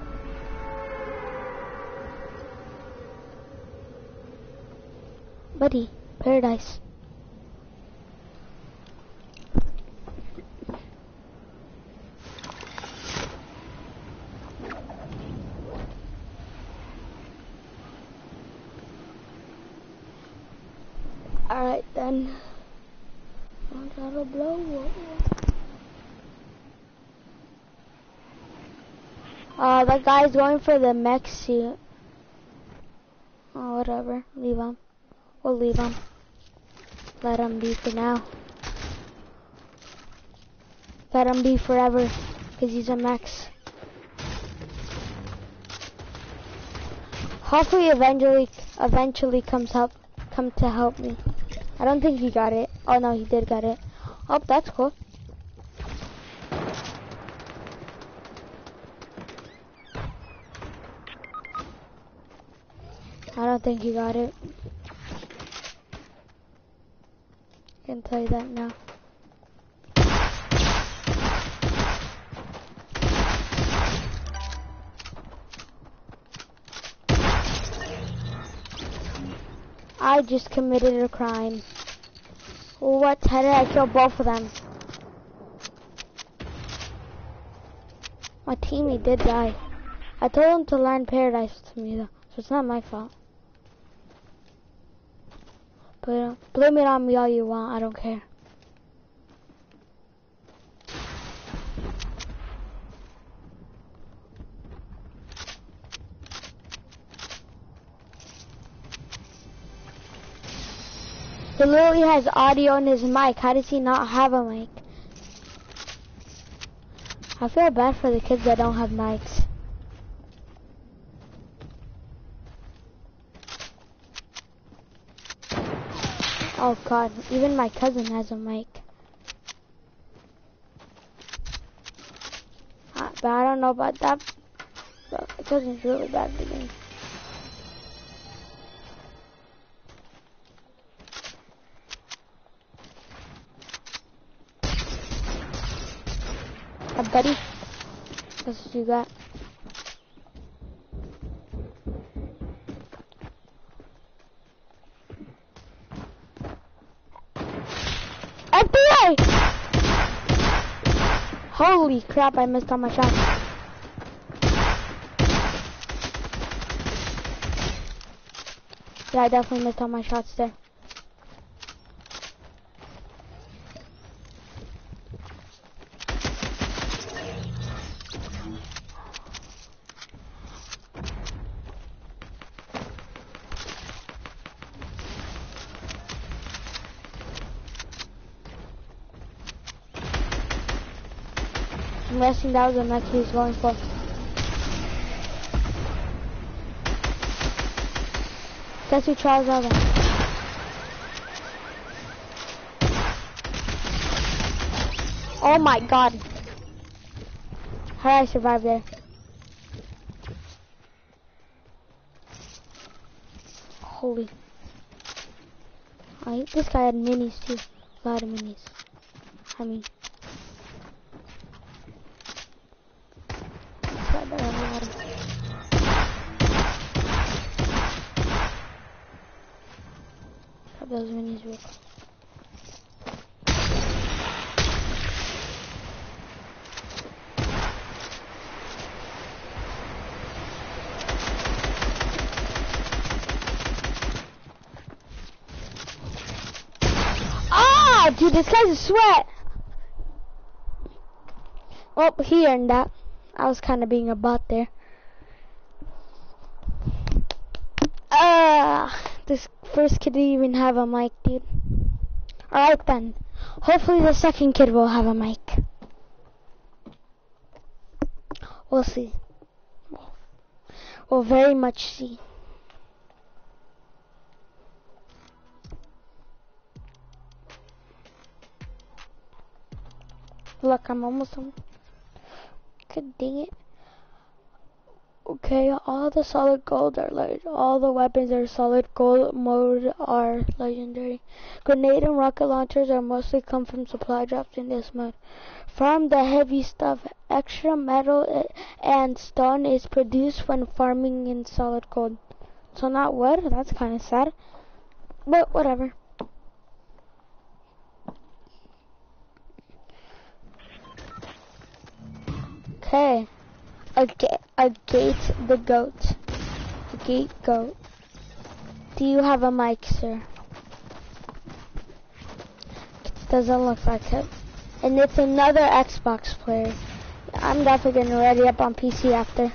Buddy, paradise. Alright then. I gotta blow. Uh, that guy's going for the mech suit. Oh, whatever. Leave him. We'll leave him. Let him be for now. Let him be forever. Because he's a max. Hopefully eventually, eventually comes up, come to help me. I don't think he got it. Oh no, he did get it. Oh, that's cool. I don't think he got it. I can you that now. I just committed a crime. What? How did I kill both of them? My teammate did die. I told him to land paradise to me though, so it's not my fault. Blame it on me all you want, I don't care. He literally has audio on his mic. How does he not have a mic? I feel bad for the kids that don't have mics. Oh god, even my cousin has a mic. Uh, but I don't know about that. But my cousin's really bad the game. Uh, buddy, let's do that. Holy crap, I missed all my shots. Yeah, I definitely missed all my shots there. That was the mech he was going for. Guess who Charles Allen? Oh my god. How did I survive there? Holy. I, this guy had minis too. A lot of minis. I mean. this guy better have a lot of- Grab those minis real quick. Ah, dude, this guy's a sweat. Well, he earned that. I was kind of being a bot there. Ah, this first kid didn't even have a mic, dude. Alright then. Hopefully the second kid will have a mic. We'll see. We'll very much see. Look, I'm almost home. God dang it. Okay, all the solid gold are leg all the weapons are solid gold mode are legendary. Grenade and rocket launchers are mostly come from supply drops in this mode. Farm the heavy stuff. Extra metal eh, and stone is produced when farming in solid gold. So not wood, that's kinda sad. But whatever. Okay. A, ga a gate the goat. A gate goat. Do you have a mic, sir? It doesn't look like it. And it's another Xbox player. I'm definitely getting ready up on PC after.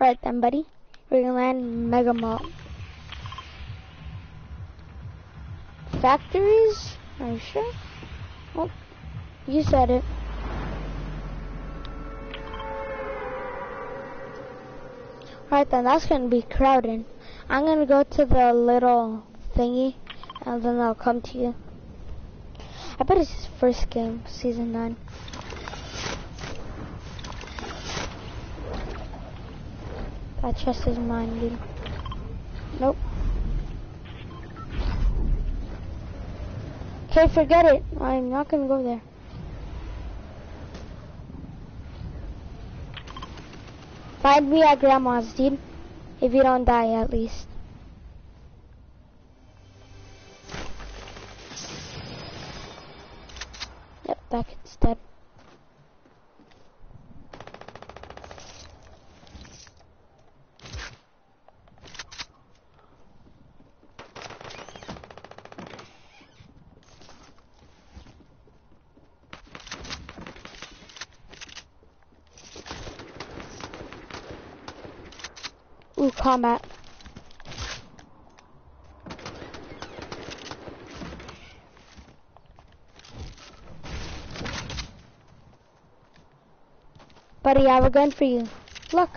Right then, buddy. We're gonna land Mega Mall. Factories? Are you sure? Oh, you said it. Right then, that's gonna be crowded. I'm gonna go to the little thingy, and then I'll come to you. I bet it's his first game, season 9. That chest is mine, dude. Nope. Okay, forget it. I'm not gonna go there. Find me at grandma's, dude. If you don't die, at least. Yep, that kid's combat. Buddy, I have a gun for you. Look.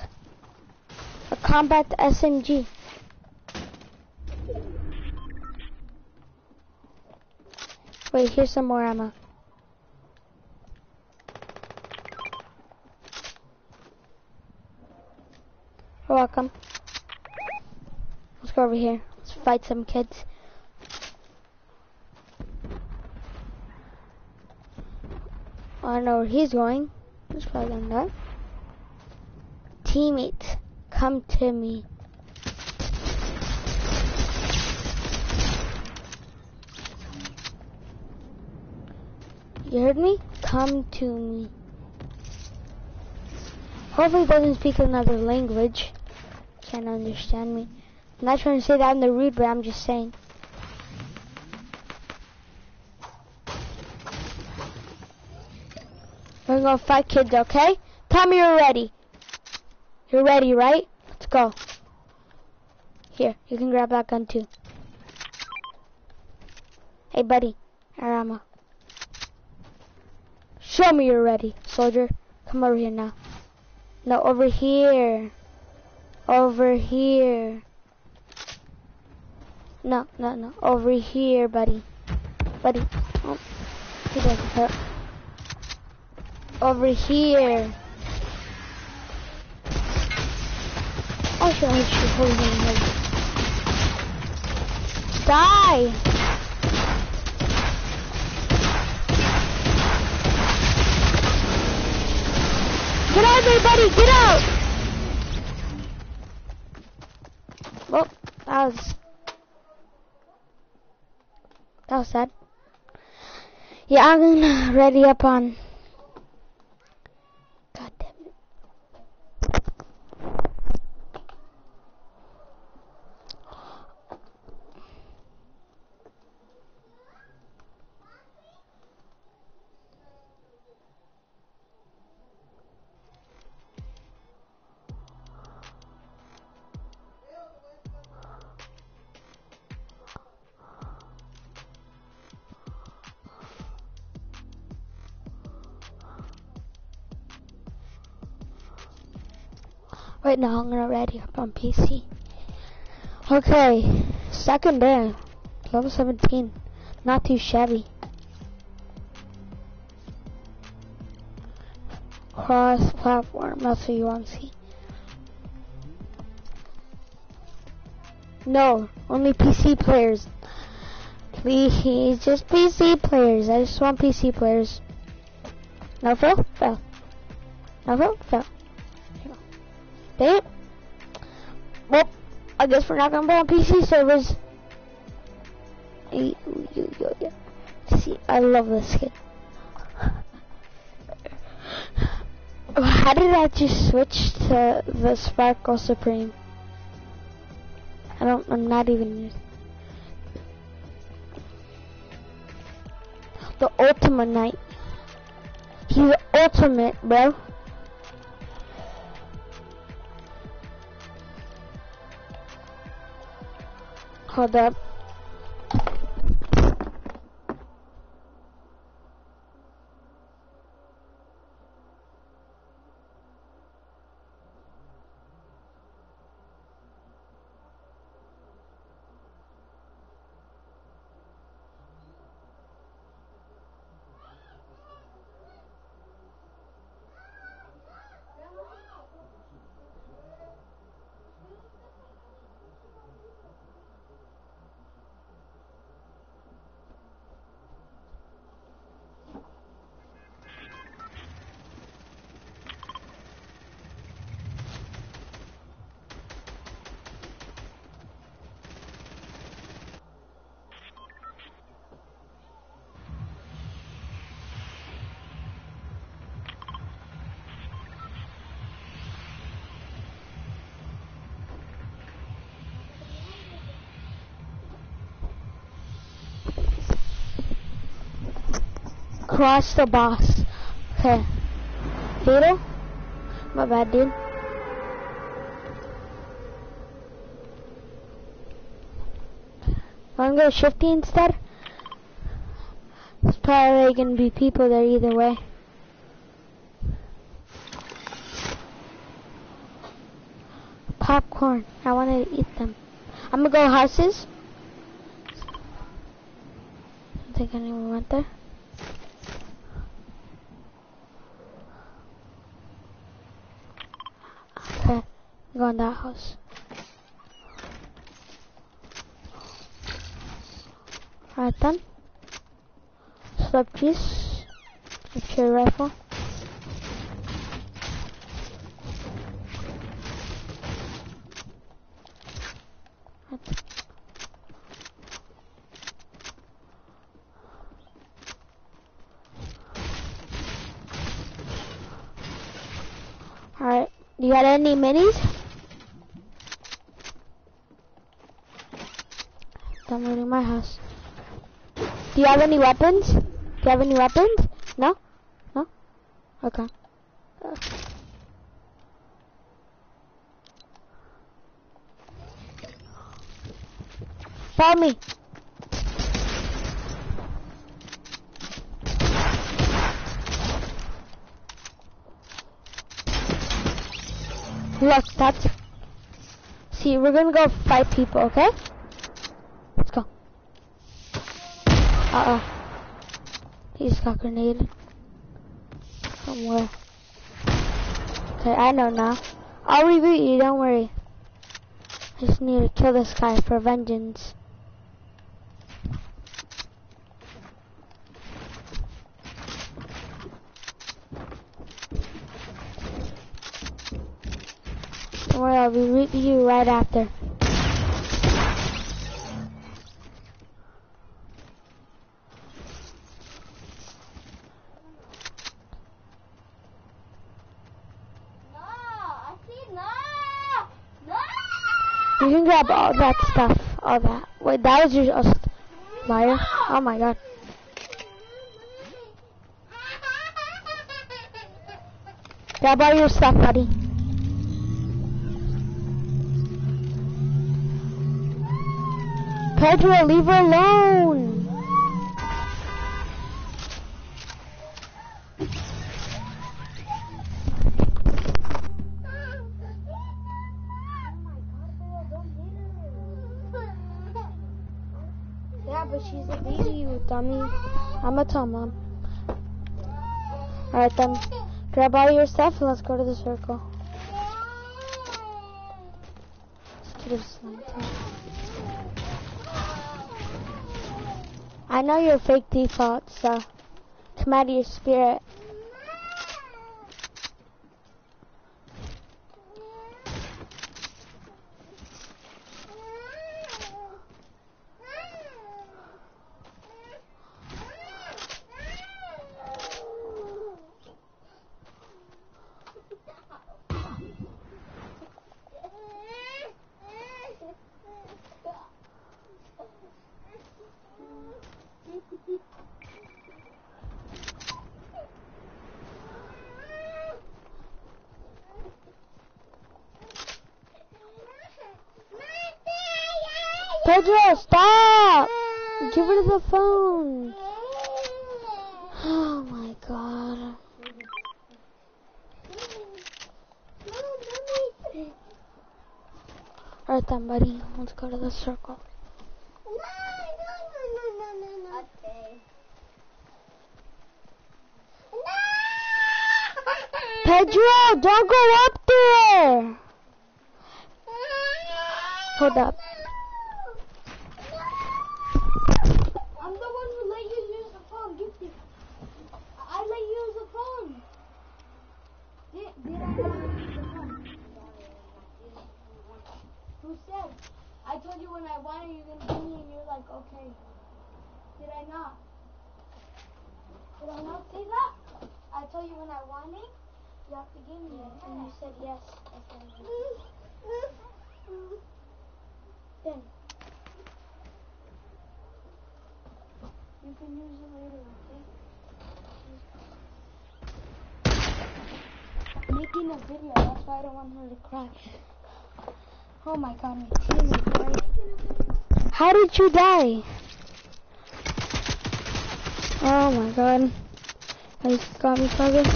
A combat SMG. Wait, here's some more ammo. You're welcome. Go over here. Let's fight some kids. I don't know where he's going. He's probably going there. Teammates, come to me. You heard me? Come to me. Hopefully he doesn't speak another language. Can't understand me. I'm not trying to say that in the rude way, I'm just saying. We're gonna fight kids, okay? Tell me you're ready. You're ready, right? Let's go. Here, you can grab that gun too. Hey, buddy. Arama. Show me you're ready, soldier. Come over here now. No, over here. Over here. No, no, no. Over here, buddy. Buddy. Oh, he doesn't hurt. Over here. Oh, should I should hold him Die! Get out, everybody! Get out! Well, that was was sad. Yeah, I'm ready up I'm gonna up on PC. Okay, second day, level 17, not too shabby. Cross platform, that's what you want to see. No, only PC players. Please, just PC players. I just want PC players. No fail? Fail. No fail? Fail. Dang. Well, I guess we're not gonna play on PC servers. See, I love this skin. How did I just switch to the Sparkle Supreme? I don't, I'm not even The Ultima Knight. He's ultimate, bro. Hold up. Cross the boss. Okay. Hero? My bad, dude. I'm gonna go shifty instead. There's probably gonna be people there either way. Popcorn. I wanna eat them. I'm gonna go houses. I don't think anyone went there. Okay, go in that house. Alright then. Slurp juice. Cherry rifle. Alright, do you got any minis? I'm my house. Do you have any weapons? Do you have any weapons? No? No? Okay. Uh. Follow me. Look, that's... See, we're gonna go fight people, okay? Let's go. Uh-oh. He's got grenaded. Somewhere. Okay, I know now. I'll reboot you, don't worry. I just need to kill this guy for vengeance. Don't worry, I'll reboot you right after. You can grab all that stuff, all that. Uh, liar. Oh my god. Grab all your stuff, buddy. Pedro, leave her alone. I'ma tell mom. Alright then, grab all your stuff and let's go to the circle. I know your fake default, so come out of your spirit. Pedro, stop! Give rid of the phone. Oh my god. Alright then, buddy. Let's go to the circle. Pedro, don't go up there! Hold up. I'm the one who let you use the phone. Give me. I let you use the phone. Did, did I not use the phone? Who said? I told you when I wanted you gonna give me and you're like, okay. Did I not? Did I not say that? I told you when I wanted, you have to give me it. And you said yes. Okay. Then. You can use it later, okay? Making a video, that's why I cry. Oh my god, my teammate died. How did you die? Oh my god. You got me covered.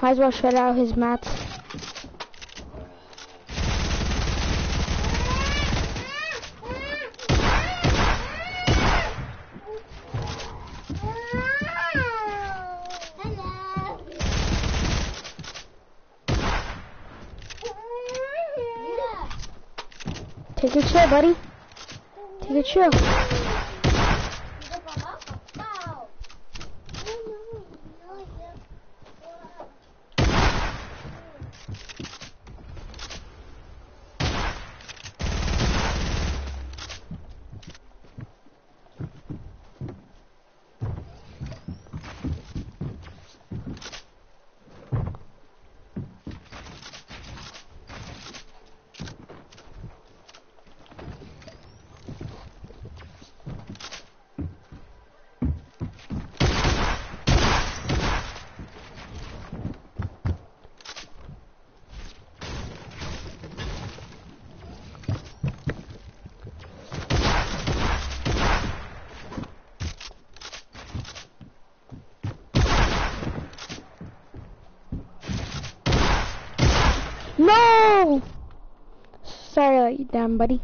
Might as well shut out his mats. Chill, buddy. Take a chill. No! You down, buddy.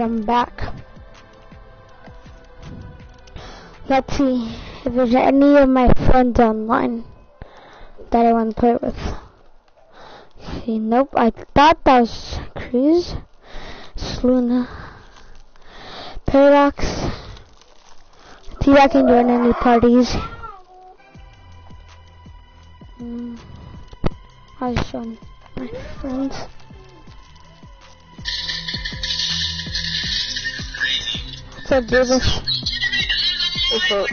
I'm back. Let's see if there's any of my friends online that I want to play with. See, nope, I thought that was Cruz, Sluna, Paradox. See if I can join any parties. Mm. Show my friends. What's up, Davis? What's up?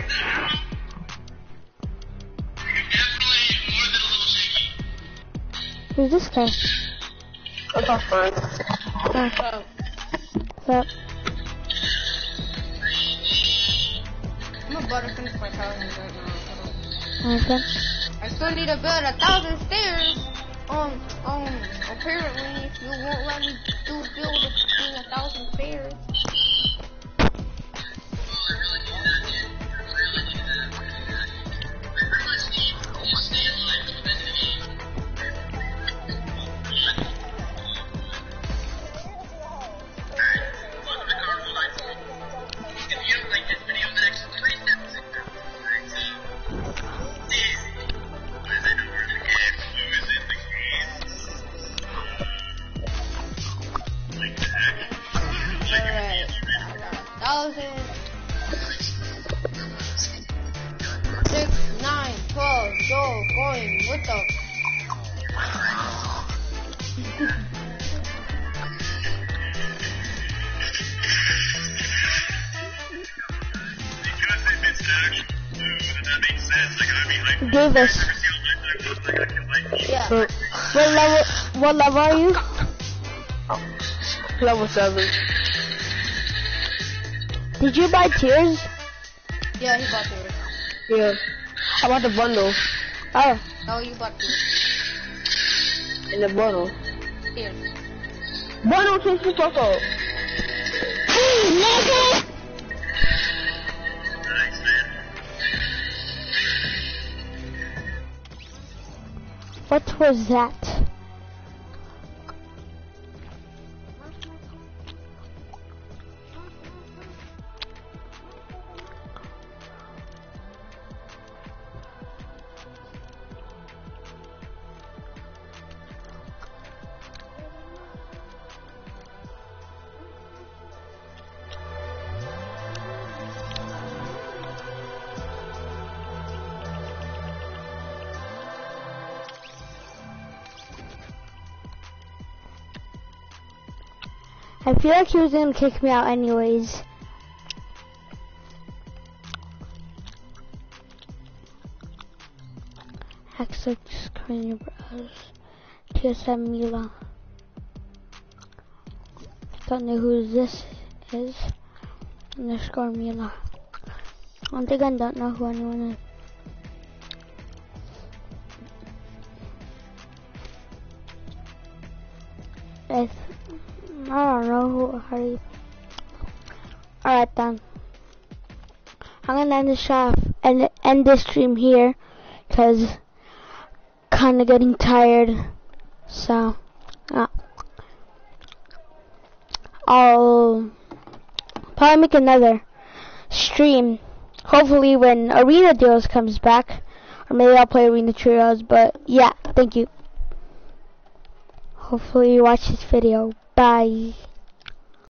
Who's this guy? That's my friend. What's up? I'm about to finish my challenge right now. Okay. I still need to build a thousand stairs. Um, um, apparently you won't let me do build a, a thousand stairs really 7. Did you buy tiers? Yeah, he bought yours. Yeah. How about the bundle? Oh, Oh, you bought yours. In the bundle. Here. Bundle 2 Super Up. what was that? I feel like he was gonna kick me out anyways. Exit screen browse. TSM Mila. Don't know who this is. Underscore Mila. Once again, I don't know who anyone is. I don't know who you Alright then. I'm gonna end this shop and end this stream here because kinda getting tired. So uh, I'll probably make another stream. Hopefully when Arena Duos comes back. Or maybe I'll play Arena Trios, but yeah, thank you. Hopefully you watch this video. Bye.